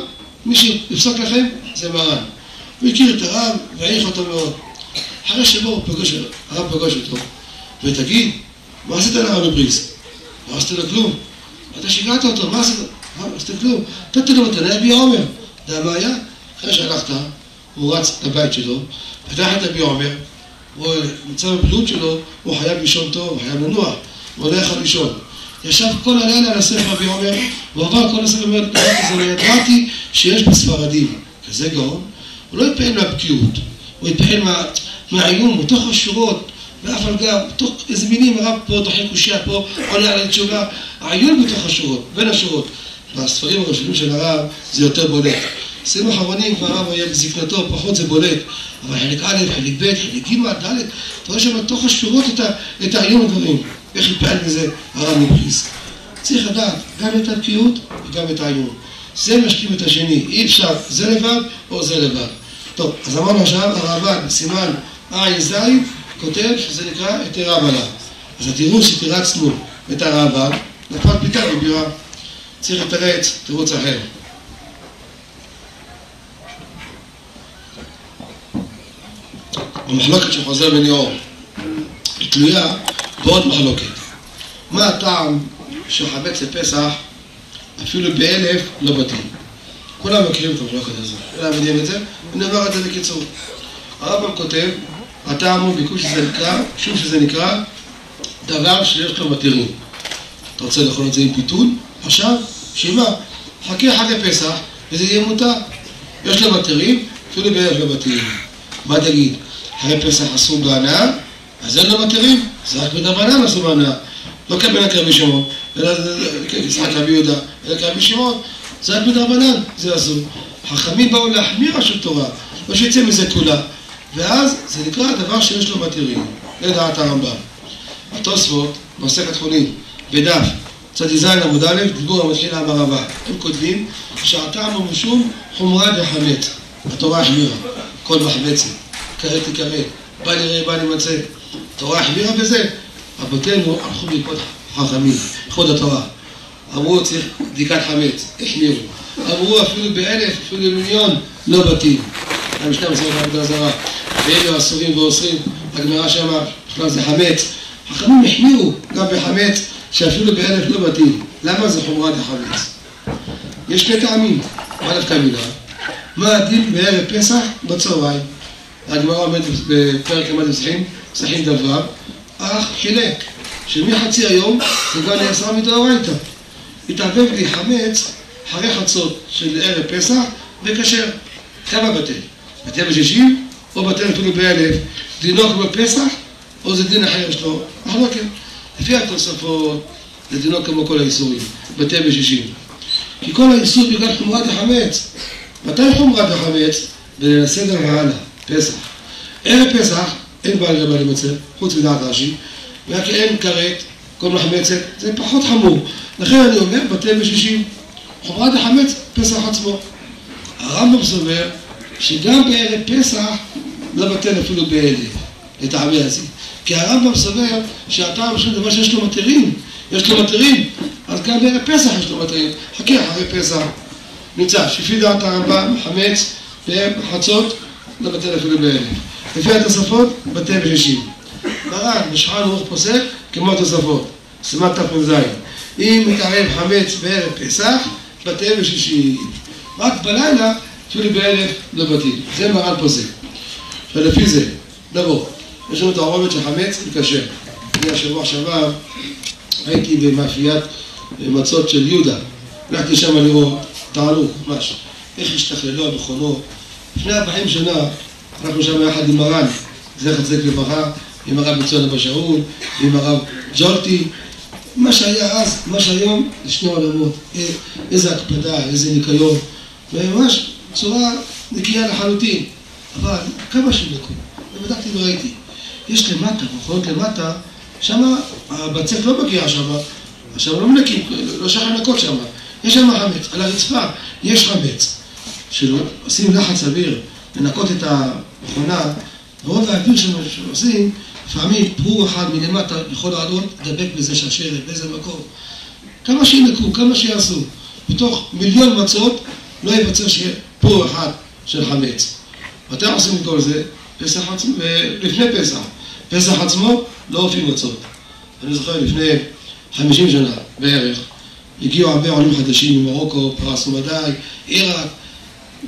מי שיפסוק לכם, זה מרן. הוא הכיר את הרב והעריך אותו מאוד. אחרי שבו פגוש, הרב פגוש אותו, ותגיד, מה עשית לרב מבריסק? לא עשית לו כלום. אתה שיגעת אותו, מה עשית? לא עשית כלום. נתת לו מתנה בי עומר. אתה יודע מה היה? אחרי שהלכת, הוא רץ לבית שלו, פתח את אבי עומר, הוא נמצא בבריאות שלו, הוא חייב לישון טוב, הוא חייב לנוח, הוא הולך לישון. ישב כל הלילה על הספר אבי עומר, הוא עבר כל הספר, ואומר, לא ידעתי שיש בספרדים כזה גאון, הוא לא התפעל מהבקיאות, הוא התפעל מה, מהעיון, מתוך השורות, ואף על גב, בתוך איזה מילים, הרב פה דוחק קושייה פה, עולה על התשובה, העיון בתוך השורות, בין השורות. בספרים הראשונים של הרב זה יותר בולט. בספרים האחרונים כבר הרב היה בזקנתו, פחות זה בולט. אבל חלק א', חלק ב', חלק ג', ד', אתה רואה שם בתוך השורות את העיון הדברים. איך התפעל מזה הרב מבריסק. צריך לדעת גם את הבקיאות וגם את העיון. זה משלים את השני, אי אפשר זה לבד או זה לבד. טוב, אז אמרנו עכשיו, הרמב"ן, סימן ע"ז, כותב שזה נקרא היתר הבנה. אז התירוץ שתירצנו את הרמב"ן, נפל פליטה בבירה. צריך לתרץ תירוץ אחר. המחלוקת שחוזר בניאור היא תלויה בעוד מחלוקת. מה הטעם שחמץ לפסח אפילו באלף לא מתאים? כולם מכירים את המחלוקת הזאת, כולם יודעים את זה, אני אומר את זה בקיצור. הרמב"ם כותב, הטעם הוא ביקוש שזה נקרא, שוב שזה נקרא, דבר שיש לו מתירים. אתה רוצה לאכול את זה עם פיתול? עכשיו, שמה? חכה חג הפסח וזה יהיה מותר. יש לו מתירים, אפילו בערב לא מתירים. מה תגיד? אחרי פסח אסור בהנאה, אז אין לו מתירים, זה רק בדרבנן אסור בהנאה. לא כבן כרבי שמעון, אלא יצחק רבי יהודה, אלא כרבי שמעון, זה רק בדרבנן, זה אסור. חכמים באו להחמיר רשות תורה, לא שיצא מזה כולה. ואז זה נקרא דבר שיש לו מתירים, לדעת הרמב"ם. התוספות, מסכת חולין, בדף צ"ז עמוד א', דיבור המתחיל עם הרבה. הם כותבים שהטעם הוא משום חומרה וחמץ. התורה החמירה, כל מחמצת. כרת תכרת, בל יראה בל ימצא. התורה החמירה בזה, אבותינו הלכו בעקבות חכמים, לכבוד התורה. אמרו צריך בדיקת חמץ, החמירו. אמרו אפילו באלף, אפילו במיליון, לא בתים. המשנה מסורת בעבודה זרה. ואלו אסורים ואוסרים, הגמרא שמה, בכלל זה חמץ. חכמים החמירו גם בחמץ, שאפילו באלף לא בתים. למה זה חומרה דחמץ? יש שני טעמים. א' כמילה, מה הדין בערב פסח בצהריים? הגמרא עומדת בפרק עמד מסכים, מסכים דבר, אך חילק, שמחצי היום זה גם נאסר מדאורייתא. התערבב לי חמץ אחרי חצות של ערב פסח וכשר. כמה בטל? בטל בשישים או בטל אפילו באלף? דינו כמו פסח או זה דין אחר שלו? מחלוקת. לפי התוספות זה דינו כמו כל האיסורים, בטל בשישים. כי כל האיסור בגלל חומרת החמץ. מתי חומרת החמץ? בסדר והלאה. פסח. ערב פסח אין בעל רבה למצר, חוץ מדעת רש"י, רק אין כרת, כל מחמצת, זה פחות חמור. לכן אני אומר, בטל בשישים. חומרת החמץ, פסח עצמו. הרמב"ם סובר שגם בערב פסח לא בטל אפילו באלף, לטעמי הזה. כי הרמב"ם סובר שהטעם של דבר שיש לו מתירים, יש לו מתירים, אז גם בערב פסח יש לו מתירים. חכה אחרי פסח. נמצא, שלפי דעת הרמב"ם, חמץ בחצות לא בטל אפילו באלף. לפי התוספות, בטל בשישים. מרן, משחן רוח פוסק, כמו התוספות. סימן תפ"ז. אם מתערב חמץ בערב פסח, בטל בשישים. רק בלילה, אפילו באלף לא בטיל. זה מרן פוסק. עכשיו לפי זה, נבוא. יש לנו תערובת של חמץ וכשר. אני השבוע שעבר הייתי במאפיית מצות של יהודה. הלכתי שם לראות, תענוג, ממש. איך השתכללו המכונות. לפני 40 שנה, אנחנו שם יחד עם מרן, זכר צדק לברכה, עם הרב מצון אבא שאול, עם הרב ג'ולטי. מה שהיה אז, מה שהיום, זה שני עולמות. איזה הקפדה, איזה ניקיון. וממש צורה נקייה לחלוטין. אבל כמה שנקו, ובדקתי וראיתי. יש למטה, מכונות למטה, שם הבצק לא מגיע שם, עכשיו לא מנקים, לא שייך לנקות שם. יש שם חמץ, על הרצפה יש חמץ. שעושים לחץ אוויר, לנקות את המכונה, רוב האוויר שעושים, לפעמים פרור אחד מלמטה יכול לעלות, דבק בזה שרשרת, באיזה מקום. כמה שינקו, כמה שיעשו. בתוך מיליון מצות לא ייווצר שיהיה פרור אחד של חמץ. מתי עושים את כל זה? פסח עצמו, לפני פסח. פסח עצמו לא אופים מצות. אני זוכר לפני 50 שנה בערך, הגיעו הרבה עולים חדשים ממרוקו, פרס ומדי, עיראק,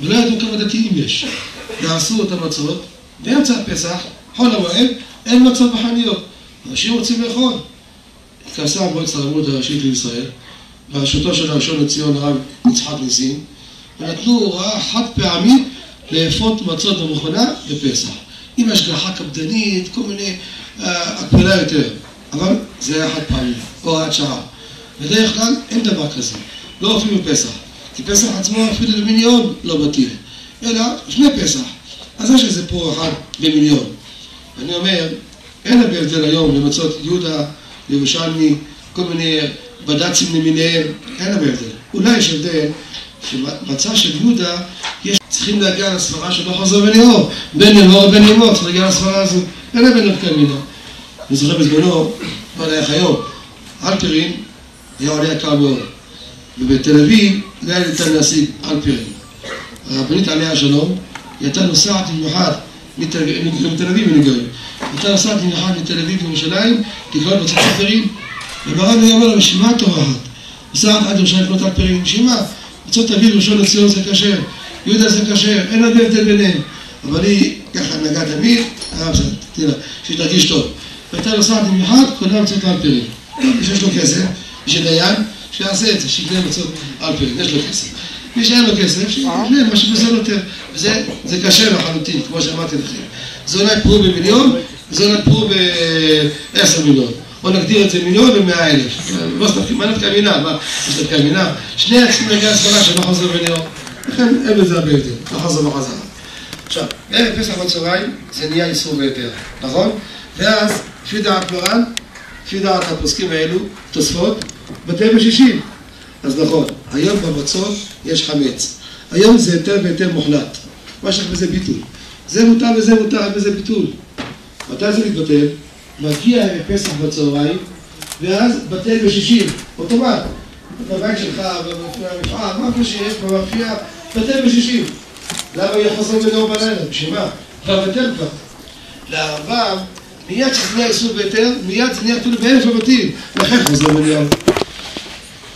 ולא ידעו כמה דתיים יש. ועשו את המצות, באמצע הפסח, חול המועד, אין מצות בחנויות. אנשים רוצים לאכול. התכנסה מועצת הרבנות הראשית לישראל, בראשותו של הראשון לציון הרב יצחק ניסים, ונתנו הוראה חד פעמית לאפות מצות במכונה בפסח. עם השגחה קפדנית, כל מיני הקפדה יותר. אבל זה היה חד פעמי, הוראת שעה. בדרך כלל אין דבר כזה, לא אופים בפסח. כי פסח עצמו אפילו למיליון לא בטיל, אלא לפני פסח. אז יש איזה פה אחד במיליון. אני אומר, אין הרבה הבדל היום למצות יהודה, ירושלמי, כל מיני בד"צים למיניהם, אין הרבה הבדל. אולי יש הבדל, שבמצע של יהודה, יש, צריכים להגיע לסברה של לא חוזר וליאור, בין אמור ובין אמור, צריך להגיע לסברה הזו, אין הרבה נפקא מינה. אני זוכר בזמנו, יודע איך היום, אלפרין היה עולה יקר מאוד, ובתל אביב לא היה ניתן להשיג אלפרין. הרבנית עליה השלום, היא הייתה נוסעת במיוחד מתל אביב ונגרים. הייתה נוסעת במיוחד מתל אביב לירושלים, לקרוא בצד אלפרין, ומרן היה אומר לה, בשביל את טורחת? נוסעת עד ירושלים לקנות אלפרין, בשביל מה? ארצות אביב ראשון לציון זה כשר, יהודה זה כשר, אין הרבה הבדל ביניהם. אבל היא ככה נגעה תמיד, אה בסדר, תראה, שתרגיש טוב. והייתה נוסעת במיוחד, קונה מצות אלפרין. מי שיש לו כסף, מי שדיין, שיעשה את זה, שיקנה מצות אלפרין, יש לו כסף. מי שאין לו כסף, שיקנה מה שבזה יותר. וזה זה קשה לחלוטין, כמו שאמרתי לכם. זה אולי פרו במיליון, זה אולי פרו בעשר מיליון. בוא נגדיר את זה מיליון ומאה אלף. מה נפקא מינה? מה, יש נפקא מינה? שני צריכים להגיע לסברה שלא חוזר מיליון. לכן אין בזה הרבה יותר, לא חוזר וחזרה. עכשיו, ערב פסח בצהריים זה נהיה איסור והיתר, נכון? ואז, לפי דעת מרן, לפי דעת הפוסקים האלו, תוספות, בתי בשישים. אז נכון, היום במצות יש חמץ. היום זה היתר והיתר מוחלט. מה שיש בזה ביטול. זה מותר וזה מותר, בזה ביטול. מתי זה מתבטל? מגיע פסח בצהריים, ואז בטל בשישים, אוטומט. בבית שלך, במפעל, מה שיש במאפייה, בטל בשישים. למה יהיה חוזר בנאום בלילה? בשביל מה? כבר בטל כבר. לרמב"ם, מיד שנהיה איסור בהיתר, מיד זה נהיה אפילו באלף הבתים. לכן חוזר בנאום.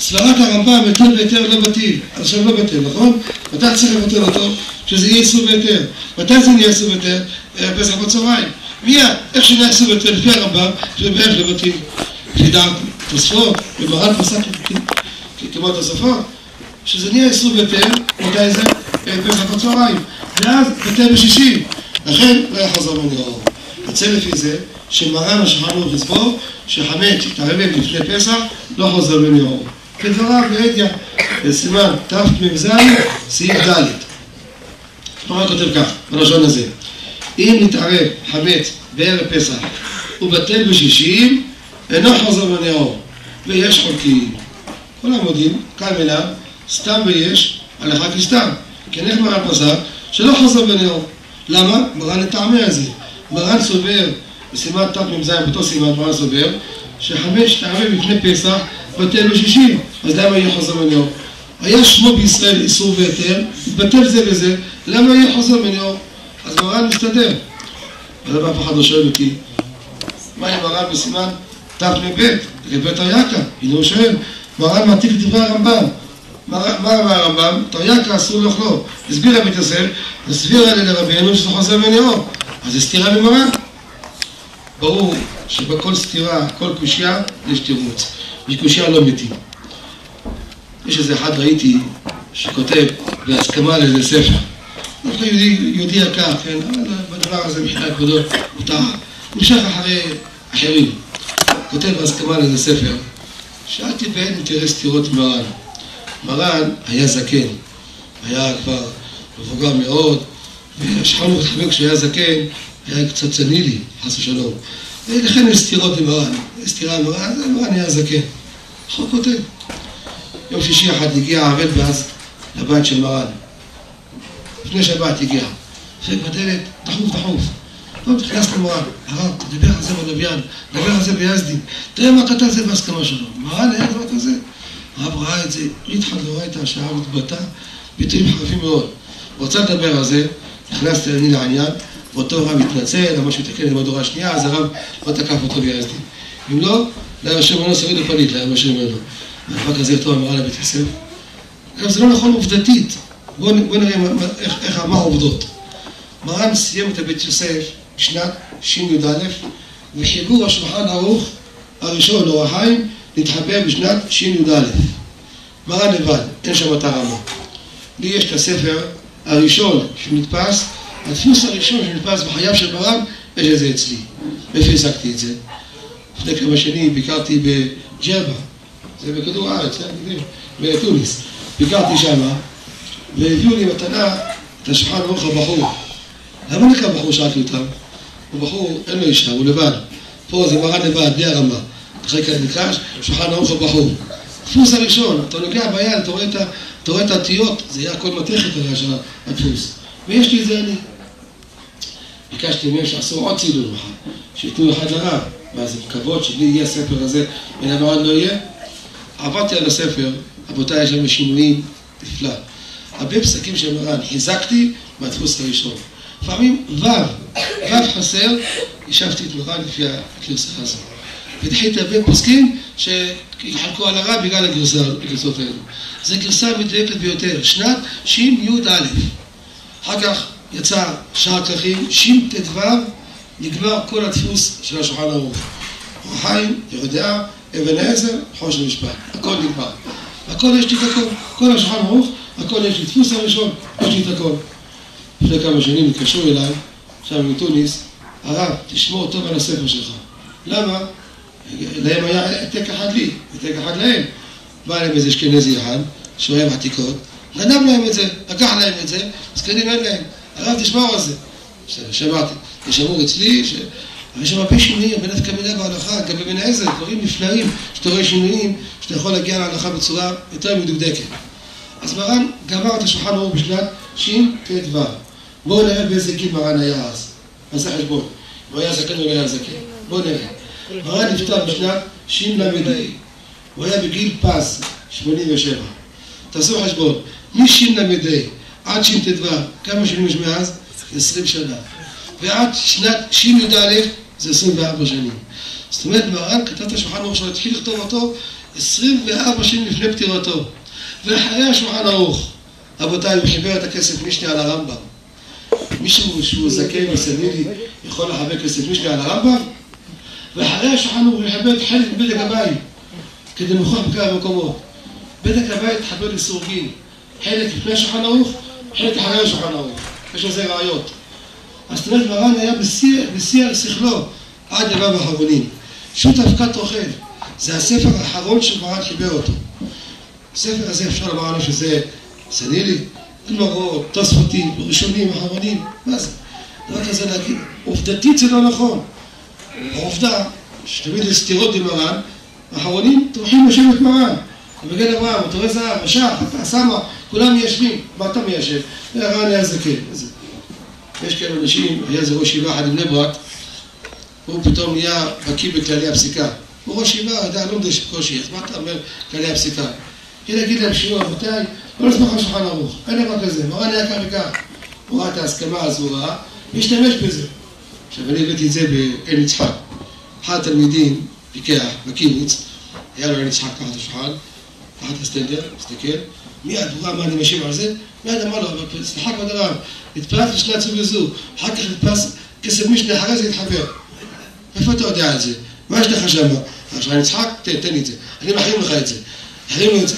סברת הרמב"ם, היתר בהיתר לא בטיל. עכשיו לא בטל, נכון? מתי צריך לבטל אותו? שזה יהיה איסור בהיתר. מתי זה נהיה איסור בהיתר? פסח בצהריים. מיד, איך שנהיה איסור בהיתר לפי הרמב"ם, זה באלף לבתים. לפי דעת תוספות, ומרן פסק כמו תוספות, שזה נהיה איסור בהיתר, מתי זה? פסח בצהריים. ואז בטל בשישים. לכן לא יחזור מנהור. יוצא לפי זה שמרן השולחן ערוך שחמץ יתערבב לפני פסח לא חוזר מנהור. כדבריו בעדיה, בסימן תמ"ז, סעיף ד'. התורה כותב כך, בלשון הזה: אם נתערב חמץ בערב פסח ובטל בשישים, אינו חוזר מנהור. ויש חולקים. כל המודים, כאן אליו, סתם ויש, הלכה כסתם. איך מרן פסק? שלא חוזר בנאור. למה? מרן לטעמי הזה. מרן סובר, בסימן תמ"ז, באותו סימן מרן סובר, שחמש תערב לפני פסח בטל בשישים, אז למה יהיה חוזר בנאור? היה שמו בישראל איסור והיתר, התבטל זה וזה, למה יהיה חוזר בנאור? אז מרן מסתדר. אבל אף אחד לא שואל אותי, מה עם מרן בסימן תמ"ב, לגבי תרי"קה? הנה הוא שואל, מרן מעתיק את דברי הרמב"ם. מה אמר הרמב"ם? תרי"קה אסור לאכלו. הסביר רבי יוסף, הסביר עלי לרבינו שזה חוזר מנאור. אז זה סתירה ממרן. ברור שבכל סתירה, כל קושייה, יש תירוץ. מקושייה לא מתים. יש איזה אחד ראיתי שכותב בהסכמה לאיזה ספר. אנחנו יהודי, יהודי יקר, כן, אבל בדבר הזה מבחינת כבודו הוא טעה. נמשך אחרי אחרים. כותב בהסכמה לאיזה ספר. שאלתי באין אינטרס סתירות מרן. מרן היה זקן, היה כבר מבוגר מאוד, והשחרנו מתחבק כשהוא היה זקן, היה קצת צנילי, חס ושלום. ולכן יש סתירות עם מרן, יש סתירה עם מרן, אז מרן היה זקן. החוק כותב. יום שישי אחד הגיע העובד ואז לבית של מרן. לפני שבת הגיע. דופק בדלת, דחוף דחוף. לא, נכנס למרן, הרב, תדבר על זה בלוויין, תדבר על זה ביזדים, תראה מה כתב זה בהסכמה שלו. מרן היה דבר כזה. הרב ראה את זה, ראה את השעה מתבטא, ביטויים חריפים מאוד. הוא רצה לדבר על זה, נכנסתי אני לעניין, ואותו רב התנצל, שהוא יתקן למהדורה השנייה, אז הרב לא תקף אותו ביזדים. אם לא, לא היה יושב ממנו שריד ופנית, היה יושב ממנו. המאבק הזה יותר אמרה לבית יוסף. אגב, זה לא נכון עובדתית. בואו נראה איך, איך אמר עובדות. מרן סיים את הבית יוסף בשנת שי"א, וחיבור השולחן ערוך הראשון, אור החיים, נתחבר בשנת שי"א. מרן לבד, אין שם את הרמה. לי יש את הספר הראשון שנתפס, הדפוס הראשון שנתפס בחייו של מרן, יש את זה אצלי. מאיפה השגתי את זה? לפני כמה שנים ביקרתי בג'רבה, זה בכדור הארץ, בתוניס. ביקרתי שמה, והביאו לי מתנה את השולחן ערוך הבחור. למה נקרא בחור שאלתי אותם? הוא בחור, אין לו אישה, הוא לבד. פה זה מרן לבד, בלי הרמה. אחרי כאן נקרא שולחן ערוך הבחור. דפוס הראשון, אתה נוגע ביד, אתה רואה את, האותיות, זה היה הכל מתכת היה של הדפוס. ויש לי את זה אני. ביקשתי מהם שעשו עוד צילום אחד, שייתנו אחד לרב. ואז כבוד שלי יהיה הספר הזה, מן המעון לא יהיה. עברתי על הספר, רבותיי, יש לנו שינויים נפלא. הרבה פסקים של מרן, חיזקתי מהדפוס הראשון. לפעמים ו', ו' חסר, השבתי את מרן לפי הגרסה הזאת. ודחיתי הרבה פוסקים שיחלקו על הרב בגלל הגרסות האלו. זו גרסה מדויקת ביותר, שנת שי"א. אחר כך יצא שער כרכים, שט"ו, נגמר כל הדפוס של השולחן ערוך. אור חיים, אבן העזר, חושן משפט. הכל נגמר. הכל יש לי את הכל. כל השולחן ערוך, הכל יש לי. דפוס הראשון, יש לי את הכל. לפני כמה שנים התקשרו אליי, עכשיו מתוניס, הרב, תשמור טוב על הספר שלך. למה? להם היה העתק אחד לי, העתק אחד להם. בא אליהם איזה אשכנזי אחד, שאוהב עתיקות, גנב להם את זה, לקח להם את זה, אז כנראה אין להם. הרב תשמור על זה. שמעתי. תשמעו אצלי, ש... אבל יש שם הרבה שינויים, בין נפקא מינה בהלכה, גם בבן העזר, דברים נפלאים, שאתה רואה שינויים, שאתה יכול להגיע להלכה בצורה יותר מדוקדקת. אז מרן גמר את השולחן ערוך בשנת שט"ו. בואו נראה באיזה גיל מרן היה אז. נעשה חשבון. הוא היה זקן או לא היה זקן? בואו נראה. מרן נפטר בשנת של"ה. הוא היה בגיל פז, 87. תעשו חשבון. משל"ה עד שט"ו, כמה שנים יש מאז? 20 שנה. ועד שנת שי"א זה 24 שנים. זאת אומרת, מרן כתב את השולחן ערוך שלו, התחיל לכתוב אותו 24 שנים לפני פטירתו. ואחרי השולחן ערוך, רבותיי, הוא חיבר את הכסף משנה על הרמב"ם. מישהו שהוא זקן וסנילי יכול לחבר כסף משנה על הרמב"ם? ואחרי השולחן הוא יחבר חלק מבדק הבית, כדי לנוכח בכמה מקומות. בדק הבית חבר לסורגין, חלק לפני השולחן ערוך, חלק אחרי השולחן ערוך. יש לזה ראיות. אז אומרת, מרן היה בשיא שכלו עד ימיו האחרונים. שו"ת אבקת רוכל, זה הספר האחרון שמרן חיבר אותו. הספר הזה אפשר לומר לנו שזה סנילי, גמרות, תוספותים, ראשונים, אחרונים, מה זה? דבר כזה להגיד, עובדתית זה לא נכון. העובדה שתמיד יש סתירות עם מרן, האחרונים טורחים לשם את מרן. במגן אברהם, אותו זהב, משח, סמה, כולם מיישבים, מה אתה מיישב? הר"ן היה זקן. יש כאלה אנשים, היה איזה ראש ישיבה אחד בבני ברק, הוא פתאום נהיה בקיא בכללי הפסיקה. הוא ראש ישיבה, יודע, לא מדרש בקושי, אז מה אתה אומר כללי הפסיקה? כדי להגיד להם שיעור, רבותיי, לא לסמוך על שולחן ערוך, אין דבר כזה, מרן היה כך וכך. הוא ראה את ההסכמה הזו, הוא ראה, והשתמש בזה. עכשיו, אני הבאתי את זה בעין יצחק. אחד התלמידים פיקח בקיבוץ, היה לו עין יצחק תחת השולחן, תחת הסטנדר, מסתכל, מיד הוא ראה מה אני משיב על זה, מיד אמר לו, סליחה כבוד הרב, התפלת לשני זו וזו, אחר כך נתפס כסף משנה, אחרי זה התחבר. איפה אתה יודע על זה? מה יש לך שם? עכשיו אני אצחק, תן לי את זה. אני מחרים לך את זה. מחרים לו את זה.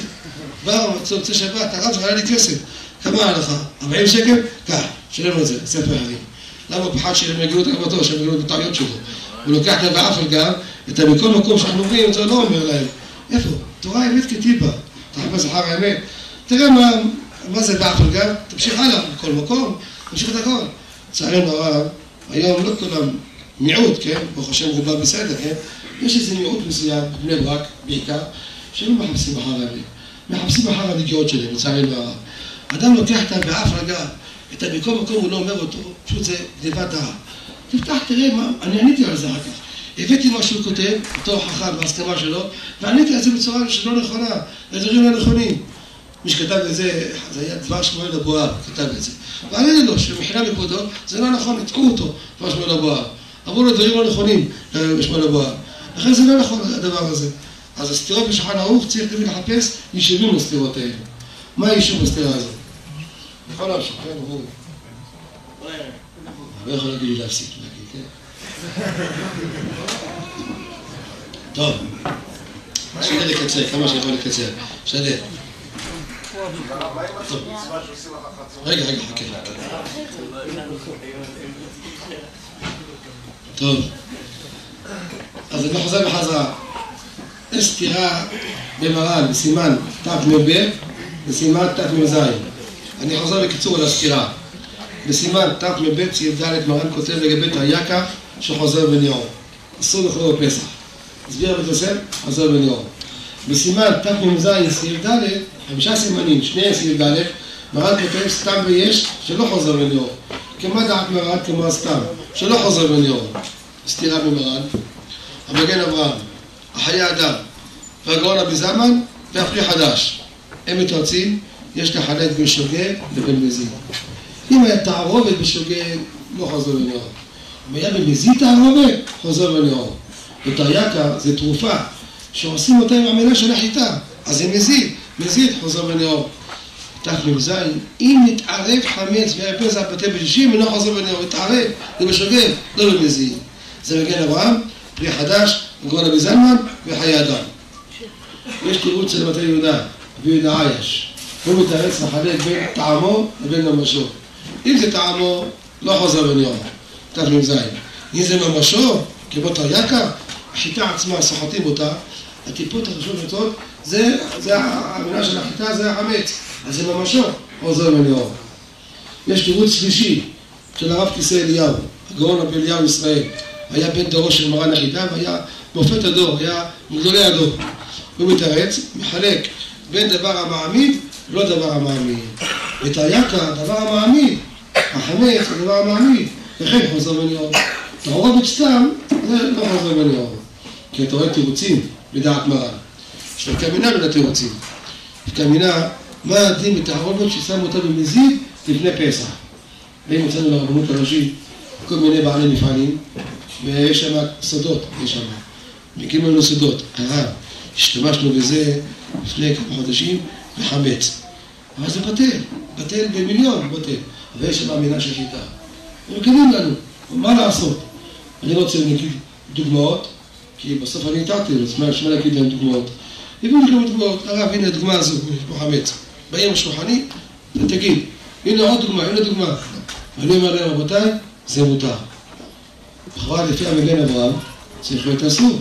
בא, רוצה שבת, הרב שלך, היה לי כסף. כמה היה לך? 40 שקל? קח, שלם לו את זה, ספר הרים. למה פחד שהם יגיעו את רבתו, שהם יגיעו את הטעויות שלו? הוא לוקח להם באף גם, את מכל מקום שאנחנו עוברים, זה לא אומר להם. איפה? תורה אמת כטיבה. אתה חפש אחר האמת. תראה מה, מה זה באף גם, תמשיך הלאה, בכל מקום, תמשיך את הכל. לצערנו הרב, היום לא כולם מיעוט, כן? ברוך השם רובם בסדר, כן? יש איזה מיעוט מסוים, בני ברק בעיקר, שלא מחפשים אחר האמת. מחפשים אחר הנגיעות שלהם, לצערנו הרב. אדם לוקח את רגע, את המקום מקום הוא לא אומר אותו, פשוט זה גניבת דעת. תפתח, תראה מה, אני עניתי על זה אחר כך. הבאתי מה שהוא כותב, אותו חכם בהסכמה שלו, ועניתי על זה בצורה שלא נכונה, הדברים לא נכונים. מי שכתב את זה, זה היה דבר שמואל אבואב, כתב את זה. ועניתי לו שמבחינה לכבודו, זה לא נכון, הטעו אותו, דבר שמואל אבואב. אמרו לו דברים לא נכונים, שמואל אבואב. לכן זה לא נכון הדבר הזה. אז הסתירות בשולחן ערוך צריך תמיד לחפש יישובים לסתירות האלה. מה היישוב בסתירה הזאת? יכול להמשיך, כן, ברור. לא יכול להגיד לי להפסיק, להגיד, כן? טוב, נשתדל לקצר, כמה שיכול לקצר, נשתדל. רגע, רגע, חכה. טוב, אז אני חוזר בחזרה. יש סתירה במרן, בסימן תמ"ב בסימן תמ"ז. אני חוזר בקיצור על הסתירה. בסימן תמ"ב ציר ד' מרן כותב לגבי תרייקה שחוזר בניעור. אסור לכלול בפסח. הסביר בית יוסף, חוזר בן יורם. בסימן תמ"ז סעיף ד', חמישה סימנים, שני סעיף ד', מרן כותב סתם ויש, שלא חוזר בן יורם. כמה דעת מרן כמו הסתם, שלא חוזר בן יורם. סתירה ממרן. המגן אברהם, החיי אדם, והגאון רבי זלמן, והפרי חדש. הם מתרצים, יש לחלק בין שוגג לבין מזיד. אם היה תערובת בשוגג, לא חוזר בן יורם. אם היה במזיד תערובת, חוזר בן יורם. ותרייקה זה תרופה שעושים אותה עם המילה של החיטה, אז זה מזיד, מזיד חוזר בן יורם. תמ"ז, אם נתערב חמץ והיה פסח בתי בשישים, אינו חוזר בן יורם. מתערב, זה בשוגג, לא במזיד. זה מגן אברהם, פרי חדש, גאון רבי זלמן וחיי אדם. יש תירוץ של מטה יהודה, רבי יהודה עייש. הוא מתארץ לחלק בין טעמו לבין ממשו. אם זה טעמו, לא חוזר בן יום, תמ"ז. אם זה ממשו, כמו תרייקה, החיטה עצמה, סוחטים אותה, הטיפות החשוב יותר, זה, זה המילה של החיטה, זה החמץ. אז זה ממשו, חוזר בן יום. יש תירוץ שלישי של הרב כיסא אליהו, הגאון רבי אליהו ישראל. היה בן דורו של מרן החיטה והיה מופת הדור, היה מגדולי הדור. הוא מתרץ, מחלק בין דבר המעמיד לא דבר המעמיד. ותרייקה, דבר המעמיד, החמץ, הדבר המעמיד, וכן חוזר בן יאור. תערובת סתם, זה לא חוזר בן יאור. כי אתה רואה תירוצים בדעת מרן. יש לה קמינה בין התירוצים. קמינה, מה הדין בתערובת ששמו אותה במזיד לפני פסח. ואם יצאנו לרבנות הראשית, כל מיני בעלי מפעלים, ויש שם סודות, יש שם. מקימים לנו סודות. הרב, השתמשנו בזה לפני כמה חודשים, וחמץ. אבל זה בטל, בטל במיליון, בטל. אבל יש שם מילה של שיטה. הם מקבלים לנו, מה לעשות? אני לא רוצה להגיד דוגמאות, כי בסוף אני התרתי, אז מה להגיד להם דוגמאות? הביאו כמה דוגמאות, הרב, הנה הדוגמה הזו, פה חמץ. באים השולחני, ותגיד, הנה עוד דוגמה, הנה דוגמה. ואני אומר להם, רבותיי, זה מותר. בכלל לפי המגן אברהם, צריך להיות אסור.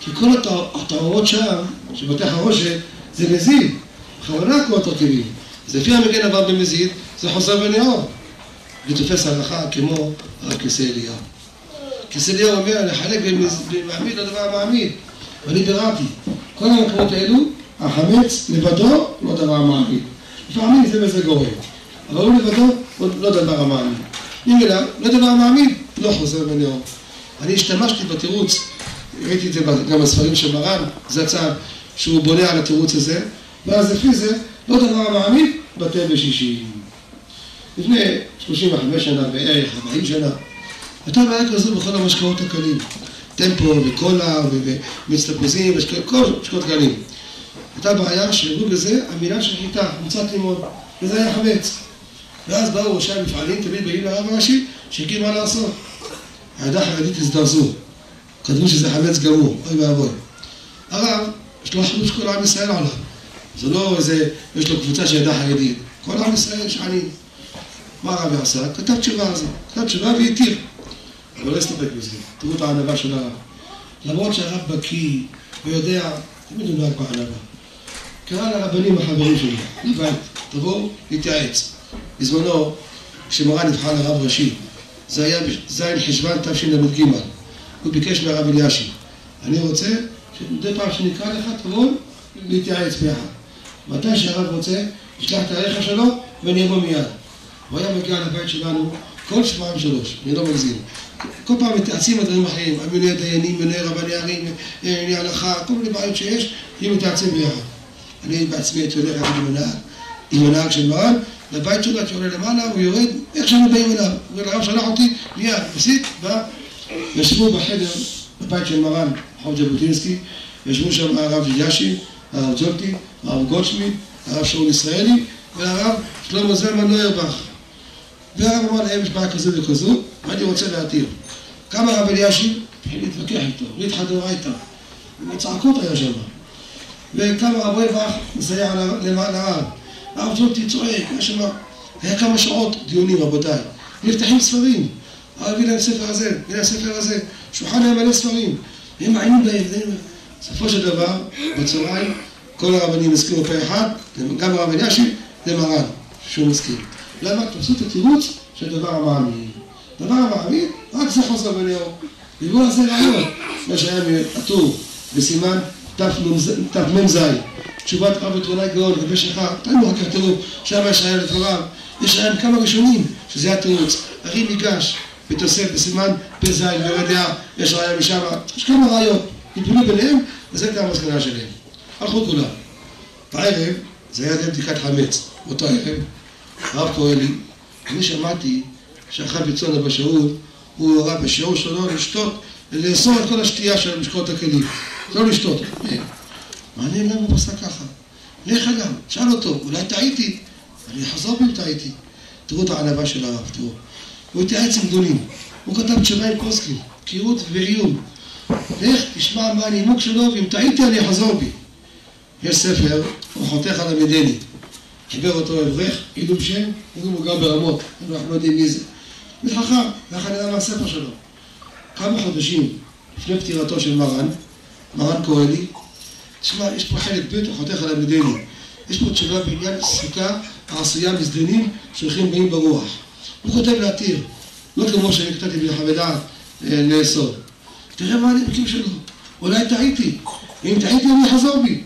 כי כל הטהרות שם, של בתי חרושת, זה מזיד. בכוונה כמו התרכיבים. אז לפי המגן אברהם במזיד, זה חוזר בניאור. ותופס הלכה כמו הרב כיסא אליהו. כיסא אליהו אומר, לחלק במעמיד לדבר המעמיד. ואני ביררתי, כל המקומות האלו, החמץ לבדו לא דבר המעמיד. לפעמים זה וזה גורם. אבל הוא לבדו לא דבר המעמיד. אם אלא, לא דבר המעמיד, לא חוזר בניאור. אני השתמשתי בתירוץ, ראיתי את זה גם בספרים של מרן, הצעד שהוא בונה על התירוץ הזה, ואז לפי זה, לא דבר המעמיד, בטל בשישים. לפני 35 שנה בערך, 40 שנה, הייתה בעיה כזו בכל המשקאות הקלים. טמפו וקולה ומיץ תפוזים וכל משקאות קלים. הייתה בעיה שהראו בזה המילה של חיטה, מוצת לימון, וזה היה חמץ. ואז באו ראשי המפעלים, תמיד באים לרב הראשי, שיגיד מה לעשות. העדה החרדית הזדרזו, כתבו שזה חמץ גמור, אוי ואבוי. הרב, יש לו אחדות כל עם ישראל עליו. זה לא איזה, יש לו קבוצה של עדה חרדית. כל עם ישראל שעני. מה הרב עשה? כתב תשובה על זה. כתב תשובה והתיר. אבל לא הסתפק בזה. תראו את הענווה של הרב. למרות שהרב בקיא ויודע, תמיד הוא נוהג בענווה. קרא לרבנים החברים שלי, לבית, תבואו, להתייעץ. בזמנו, כשמרן נבחר לרב ראשי, זה היה בז' חשוון תשל"ג. הוא ביקש מהרב אלישיב, אני רוצה שמדי פעם שנקרא לך תבוא להתייעץ ביחד. מתי שהרב רוצה, ישלח את הרכב שלו ואני אבוא מיד. הוא היה מגיע לבית שלנו כל שבועיים שלוש, אני לא מגזים. כל פעם מתייעצים על דברים אחרים, על מיני דיינים, מיני רבני ערים, מיני הלכה, כל מיני בעיות שיש, הם מתייעצים ביחד. אני בעצמי הייתי הולך עם הנהג, עם הנהג של מרן, לבית שלו, כשהוא עולה למעלה, הוא יורד, איך שאני באים אליו. והרב שלח אותי מיד, פסיק, בא, ישבו בחדר, בבית של מרן, רחוב ז'בוטינסקי, ישבו שם הרב אלישיב, הרב ג'ולטי, הרב גולדשמיד, הרב שאול ישראלי, והרב שלמה זלמן נוירבך. והרב אמר להם, יש בעיה כזו וכזו, ואני רוצה להתיר. קם הרב אלישיב, התחיל להתווכח איתו, להתחדר איתה. צעקות היה שם. וקם הרב רויבך, מסייע לרב. הרב ג'ולטי צועק, היה שם, היה כמה שעות דיונים רבותיי. נפתחים ספרים. הרב הביא להם ספר הזה, הביא להם ספר הזה, שולחן היה מלא ספרים. הם מעיינים בהם, בסופו של דבר, בצהריים, כל הרבנים הסכימו פה אחד, גם הרב אלישיב למרן, שהוא מסכים. למה? תעשו את התירוץ של דבר המאמין. דבר המאמין, רק זה חוזר בניאור. דיברו על זה רעיון, מה שהיה מעטור, בסימן תמ"ז, תשובת רב יתרונאי גאון, רבי תראו אחר כך תראו, שם יש ראיה לדבריו, יש ראיה כמה ראשונים, שזה התירוץ, הרי ניגש, בתוסף, בסימן פ"ז, ברדעה, יש ראיה משם, יש כמה ראיות, נתפלו ביניהם, וזו הייתה המסקנה שלהם. הלכו כולם. בערב, זה היה בדיקת חמץ, באותו ערב, הרב קורא לי, אני שמעתי שאחרי בצאן אבא שאול, הוא הורה בשיעור שלו לשתות, לאסור את כל השתייה של משקאות הכלים. לא לשתות. מעניין למה הוא עשה ככה. לך אליו, שאל אותו, אולי טעיתי? אני אחזור בי אם טעיתי. תראו את הענווה של הרב, תראו. הוא התייעץ עם גדולים. הוא כתב תשובה עם קוסקין, בקיאות ועיון. לך, תשמע מה הנימוק שלו, ואם טעיתי אני אחזור בי. יש ספר, הוא חותך על המדני. חיבר אותו אברך, עילום שם, אומרים הוא גר ברמות, אנחנו לא יודעים מי זה. מחכם, ככה נראה מהספר שלו. כמה חודשים לפני פטירתו של מרן, מרן קורא לי, תשמע, יש פה חלק ב', הוא חותך על המדני. יש פה תשובה בעניין סוכה העשויה מזדנים שהולכים באים ברוח. הוא כותב להתיר, לא כמו שאני כתבתי בחוות דעת לאסור. תראה מה הנימוקים שלו, אולי טעיתי, אם טעיתי אני אחזור בי.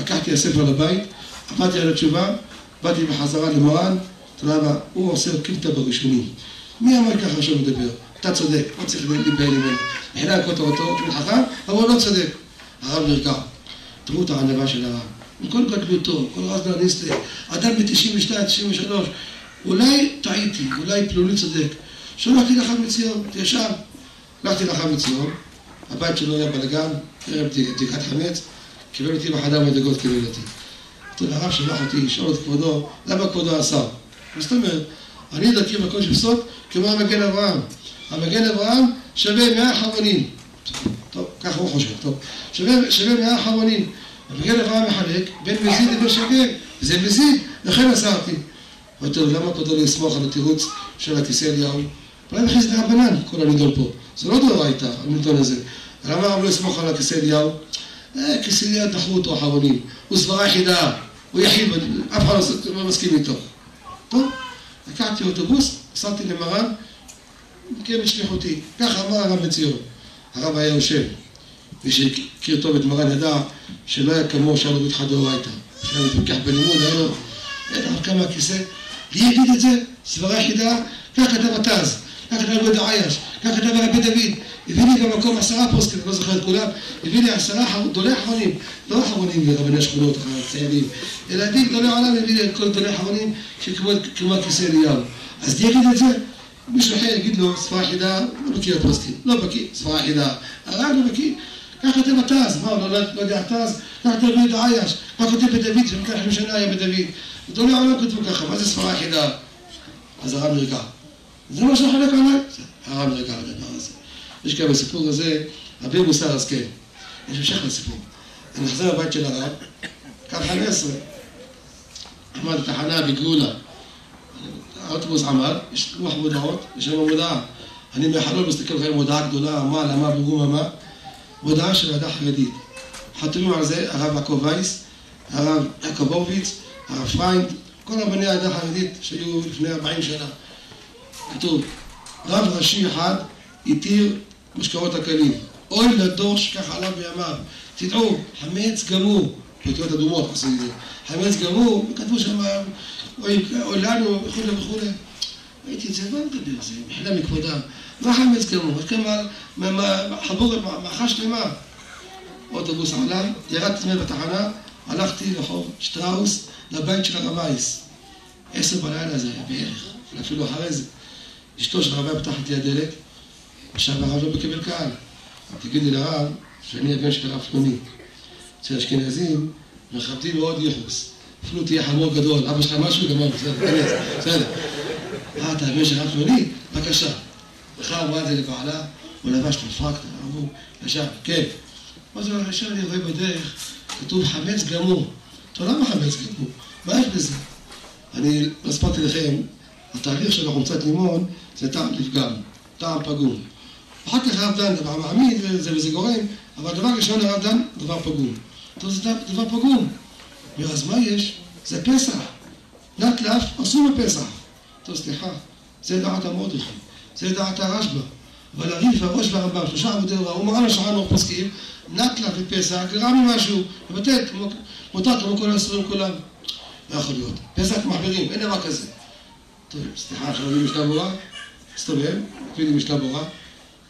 לקחתי הספר לבית, עבדתי על התשובה, באתי בחזרה למרן, תודה רבה, הוא עושה קליטה בראשונים. מי אמר ככה עכשיו מדבר? אתה צודק, לא צריך להיבהל ממנו. מבחינת כותרתו, הוא חכם, אבל הוא לא צודק. הרב נרקע. תראו את הענווה של הרב. עם כל גדלותו, כל רז דניסטי, אדם ב-92, 93, אולי טעיתי, אולי פלוני צודק. שלחתי לך מציון, ישר. הלכתי לך מציון, הבית שלו היה בלגן, ערב בדיקת חמץ, קיבל אותי בחדר מדרגות קיבל אותי. הרב שלח אותי לשאול את כבודו, למה כבודו השר? מה זאת אומרת? אני דרכי בקודש בסוד כמו המגן אברהם. המגן אברהם שווה מאה חרונים. טוב, ככה הוא חושב, טוב. שווה, שווה מאה חרונים. המגן אברהם מחלק בין מזיד לבין שגר, וזה מזיד, לכן אסרתי. אמרתי לו, למה כבודו לא יסמוך על התירוץ של הכיסא אליהו? אולי נכניס את הרבנן, כל הנידון פה. זה לא דאורייתא, הנידון הזה. למה הרב לא יסמוך על הכיסא אליהו? אה, כיסא אליהו דחו אותו אחרונים. הוא סברה יחידה, הוא יחיד, אף אחד לא מסכים איתו. טוב, לקחתי אוטובוס, נסעתי למרן, כן את שליחותי. ככה אמר הרב בן ציון. הרב היה יושב. מי שהכיר טוב את מרן ידע שלא היה כמוהו שהיה לו בתך דאורייתא. כשהיה מתווכח בלימוד, היה לו, ידע כמה הכיסא. לי יגיד את זה, סברה יחידה, כך כתב התז, כך כתב רבי דעייש, כך כתב רבי דוד. הביא לי במקום עשרה פוסקים, אני לא זוכר את כולם, הביא לי עשרה גדולי אחרונים, לא אחרונים לרבני שכונות, צעירים, אלא הביא גדולי עולם, הביא לי את כל גדולי אחרונים שכמו הכיסא אליהו. אז אני אגיד את זה, מישהו אחר יגיד לו, ספרה יחידה, לא מכיר פוסקים, לא בקיא, ספרה יחידה, הרב לא בקיא, ככה כתב התז, מה, הוא לא יודע התז, ככה כתב רבי דעייש, ככה כותב בדוד, שלפני חמש שנה היה בדוד. גדולי עולם כתבו ככה, מה זה ספרה יחידה? אז הרב נרגע. זה מה שחולק עליי? הרב נרגע על הדבר הזה. יש כאן בסיפור הזה, רבי מוסר השכל. יש המשך לסיפור. אני חוזר לבית של הרב, קו 15, עמד בתחנה בגאולה. האוטובוס עמד, יש לוח מודעות, יש שם מודעה. אני מהחלון מסתכל עליהם מודעה גדולה, מה, למה, ברוממה. מודעה של ועדה חרדית. חתומים על זה הרב יעקב וייס, הרב יעקב הורוביץ, הרב פריינד, כל רבני העדה החרדית שהיו לפני 40 שנה. כתוב, רב ראשי אחד התיר משקאות הקלים. אוי לדור שכך עלה בימיו. תדעו, חמץ גמור, באותיות אדומות עשו את זה. חמץ גמור, וכתבו שם, אוי, לנו, וכולי וכולי. ראיתי את זה, מה מדבר זה? מחילה מכבודם. מה חמץ גמור? יש כאן חבור, מערכה שלמה. אוטובוס עלה, ירדתי ממנו בתחנה, הלכתי לרחוב שטראוס לבית של הרב וייס. עשר בלילה זה היה בערך, אפילו אחרי זה. אשתו של הרב פתחת לי הדלת, עכשיו הרב לא מקבל קהל. תגידי לרב שאני הבן של הרב פלוני. אצל אשכנזים מכבדים מאוד ייחוס. אפילו תהיה חמור גדול, אבא שלך משהו, גמרנו, בסדר, בסדר. אה, אתה הבן של הרב פלוני? בבקשה. בכלל אמרה את זה לבעלה, הוא לבש את המפרק, אמרו, ישר, כן. מה זה ישר אני רואה בדרך, כתוב חמץ גמור. טוב, למה חמץ גמור? מה יש בזה? אני לא הסברתי לכם, התהליך של החומצת לימון זה טעם לפגם, טעם פגום. אחר כך הרב דן דבר מעמיד וזה וזה גורם, אבל דבר ראשון הרב דן דבר פגום. טוב, זה דבר פגום. אז מה יש? זה פסח. נטלף אסור בפסח. טוב, סליחה, זה דעת המרדכי, זה דעת הרשב"א. אבל הריף, הראש והרמב"ם, שלושה עמודי הוראה, הוא מרן השולחן ערוך פוסקים, נטלה ופסח, גרם ממשהו, כמו- מותר כמו כל האסורים כולם. לא יכול להיות. פסח מעבירים, אין דבר כזה. סליחה, עכשיו אני משנה ברורה, הסתובב, עם משנה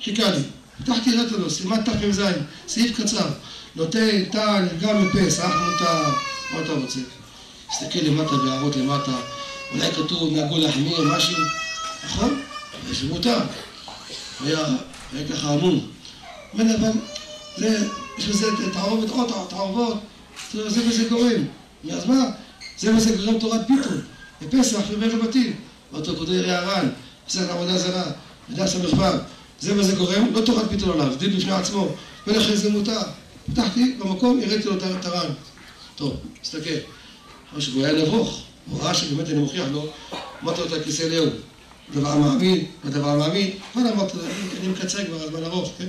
חיכה לי. פתחתי, הראיתי לו, סימן תפ"ז, סעיף קצר. נוטה, טל, גם בפסח, מותר, מה אתה רוצה? תסתכל למטה, בהערות למטה, אולי כתוב, נהגו להחמיר, משהו, נכון? זה מותר. היה, היה ככה עמום. אומר, אבל זה, יש בזה תערובת, עוד תערובות, זה וזה גורם. אז מה? זה וזה גורם תורת פיתון. בפסח ובערב בתים. אותו כותב ירא הר"ן, פסק עבודה זרה, מדע ס"ו. זה וזה גורם, לא תורת פיתון עליו, דין בפני עצמו. ולכן זה מותר. פתחתי במקום, הראיתי לו את הר"ן. טוב, תסתכל. אחרי שהוא היה נבוך, הוא ראה שבאמת אני מוכיח לו, אמרתי לו את הכיסא לאהוב. דבר מאמין, הדבר מאמין, כבר אמרתי לו, אני- מקצר כבר, הזמן ארוך, כן?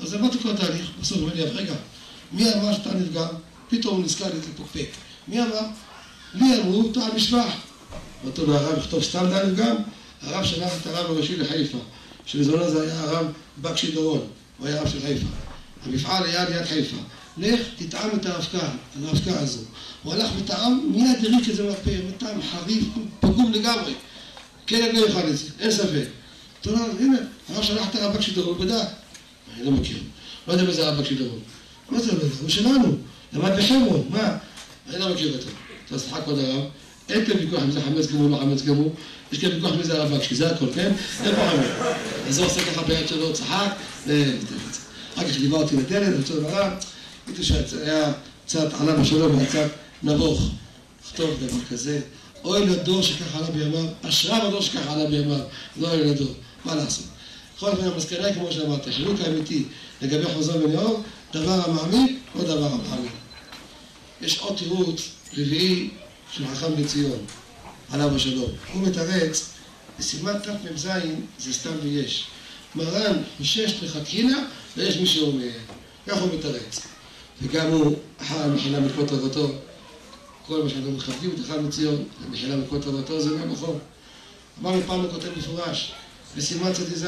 אז אמרתי כל התהליך, בסוף אומר לי, אבל רגע, מי אמר שאתה נפגע? פתאום נזכר להתפקפק. מי אמר? לי אמרו, טעם משבח. לו, הרב יכתוב סתם דן גם? הרב שלח את הרב הראשי לחיפה, שבזמנו זה היה הרב בקשי דורון, הוא היה הרב של חיפה. המפעל היה ליד חיפה. לך תטעם את האבקה הזו. הוא הלך וטעם, מיד הריק את זה מהפה, טעם חריף, פגום לגמרי. כן, אני לא יאכל את זה, אין ספק. אתה אומר, הנה, הרב שלח את הרב בקשי דורון, בדק. אני לא מכיר. לא יודע מי זה הרב בקשי דורון. מה זה? הוא שלנו. למד בחברון, מה? אני לא מכיר אותו. אתה סליחה כבוד הרב, אין כאן ויכוח אם זה חמץ גמור או לא חמץ גמור, יש כאן ויכוח מי זה הרב בקשי, זה הכל, כן? אין פה חמץ. אז הוא עושה ככה ביד שלו, צחק, וביטל את זה. אחר כך ליווה אותי לדלת, אני רוצה לומר, ראיתי שהיה קצת עליו השלום, היה קצת נבוך. לכתוב דבר כזה, אוי לדור שככה עלה בימיו, אשריו הדור שככה עלה בימיו, לא אוי לדור, מה לעשות? בכל אופן, המסקנה היא כמו שאמרתי, החילוק האמיתי לגבי חוזר ונאור, דבר המעמיק, לא דבר המעמיק. יש עוד תירוץ רביעי של חכם לציון, עליו השלום. הוא מתרץ, בסימן תמ"ז זה סתם ויש. מרן חושש לכתחילה, ויש מי שאומר. כך הוא מתרץ. וגם הוא חי מחילה מכל תורתו. כל מה שאנחנו מכבדים את חכם לציון, מחילה מכל תורתו, זה גם נכון. אמר מפעם הוא כותב מפורש, בסימן צ"ז,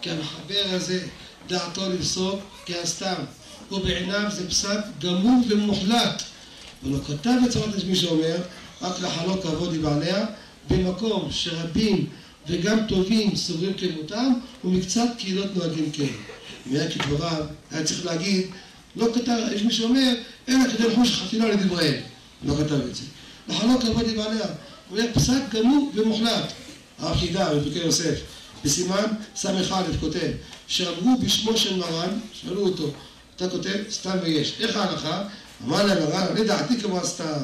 כי המחבר הזה דעתו לפסוק כהסתם, ובעיניו זה פסק גמור ומוחלט. ולא כתב את צורת מי שאומר, רק לחלוק כבוד לבעליה, במקום שרבים וגם טובים סוברים כמותם, ומקצת קהילות נוהגים כן. היה כדבריו, היה צריך להגיד, לא כתב, יש מי שאומר, אלא כדי לחוש חתילה לדבריהם. לא כתב את זה. לחלוק כבוד לבעליה. הוא היה פסק גמור ומוחלט. הרב חידה, רבי יוסף, בסימן ס"א כותב, שאמרו בשמו של מרן, שאלו אותו, אתה כותב סתם ויש. איך ההלכה? אמר להם מרן, אני דעתי כמו הסתם.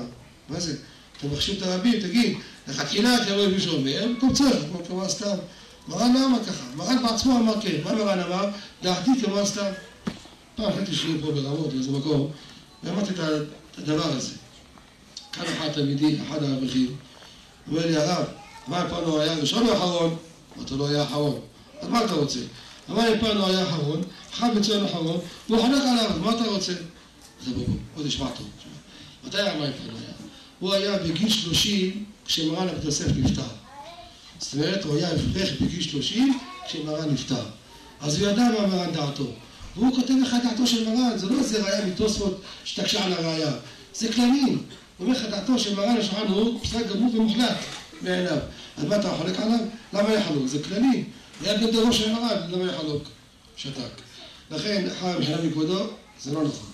מה זה? אתה מחשיב את הרבים, תגיד, לכתחילה כי הרי מישהו אומר, במקום צורך, כמו הסתם. מרן לא אמר ככה, מרן בעצמו אמר כן. מה מרן אמר? דעתי כמו הסתם. פעם החלטתי שיעור פה ברמות, באיזה מקום, ואמרתי את הדבר הזה. כאן אחד תלמידי, אחד האברכים, אומר לי, הרב, מה פעם הוא היה ראשון או אחרון? אמרתי לו, היה אחרון. אז מה אתה רוצה? אמר לי, פעם הוא היה אחרון, אחד מצוין אחרון, והוא חולק עליו, מה אתה רוצה? בוא תשמע טוב. מתי היה מה פעם היה? הוא היה בגיל 30 כשמרן עבד יוסף נפטר. זאת אומרת, הוא היה אברך בגיל 30 כשמרן נפטר. אז הוא ידע מה מרן דעתו. והוא כותב לך דעתו של מרן, זה לא איזה ראייה מתוספות שתקשה על הראייה. זה כללים. הוא אומר לך דעתו של מרן השולחן הוא פסק גמור ומוחלט בעיניו. אז מה אתה חולק עליו? למה יחלוק? זה כללי. גם דרו של מרן, למה יחלוק? שתק. לכן, אחר מבחינה מכבודו, זה לא נכון.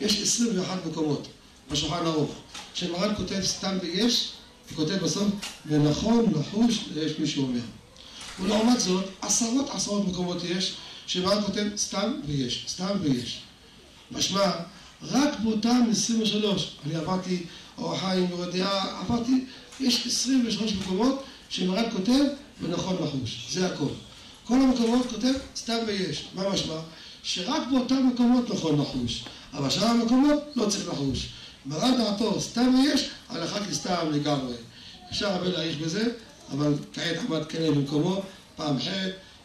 יש 21 מקומות בשולחן ערוך, שמרן כותב סתם ויש, הוא כותב בסוף, ונכון, נחוש, יש מי שאומר. ולעומת זאת, עשרות עשרות מקומות יש, שמרן כותב סתם ויש, סתם ויש. משמע, רק באותם 23, אני עברתי אור החיים ורדיעה, עברתי, יש 23 מקומות שמרן כותב ונכון לחוש, זה הכל. כל המקומות כותב סתם ויש, מה משמע? שרק באותם מקומות נכון לחוש, אבל שאר המקומות לא צריך לחוש. מרן דעתו סתם ויש, הלכה כסתם לגמרי. אפשר הרבה להעריך בזה, אבל כעת עמד כן במקומו, פעם ח',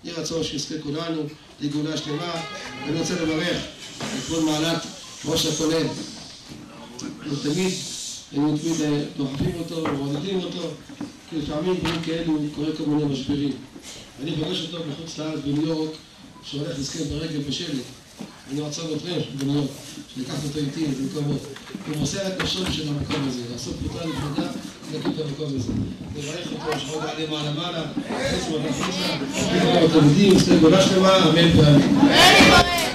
יהי רצון שנזכה כולנו לגאולה שלמה, ואני רוצה לברך את כבוד מעלת ראש הכולל. תמיד, הם תמיד דוחפים אותו, מעודדים אותו, כי לפעמים דברים כאלו קורה כל מיני משברים. אני פוגש אותו בחוץ לארץ בניו יורק, שהולך לזכר ברגל בשלג. אני רוצה אתכם, בניות, שלקחת אותו איתי למקומות. הוא מוסר את נפשו של המקום הזה, לעשות פרוטה לפלוגה, להקים את המקום הזה. נברך אותו, שחוד עלי מעלה מעלה, חוץ מעלה חוצה, את עושה גולה שלמה, אמן ואמן.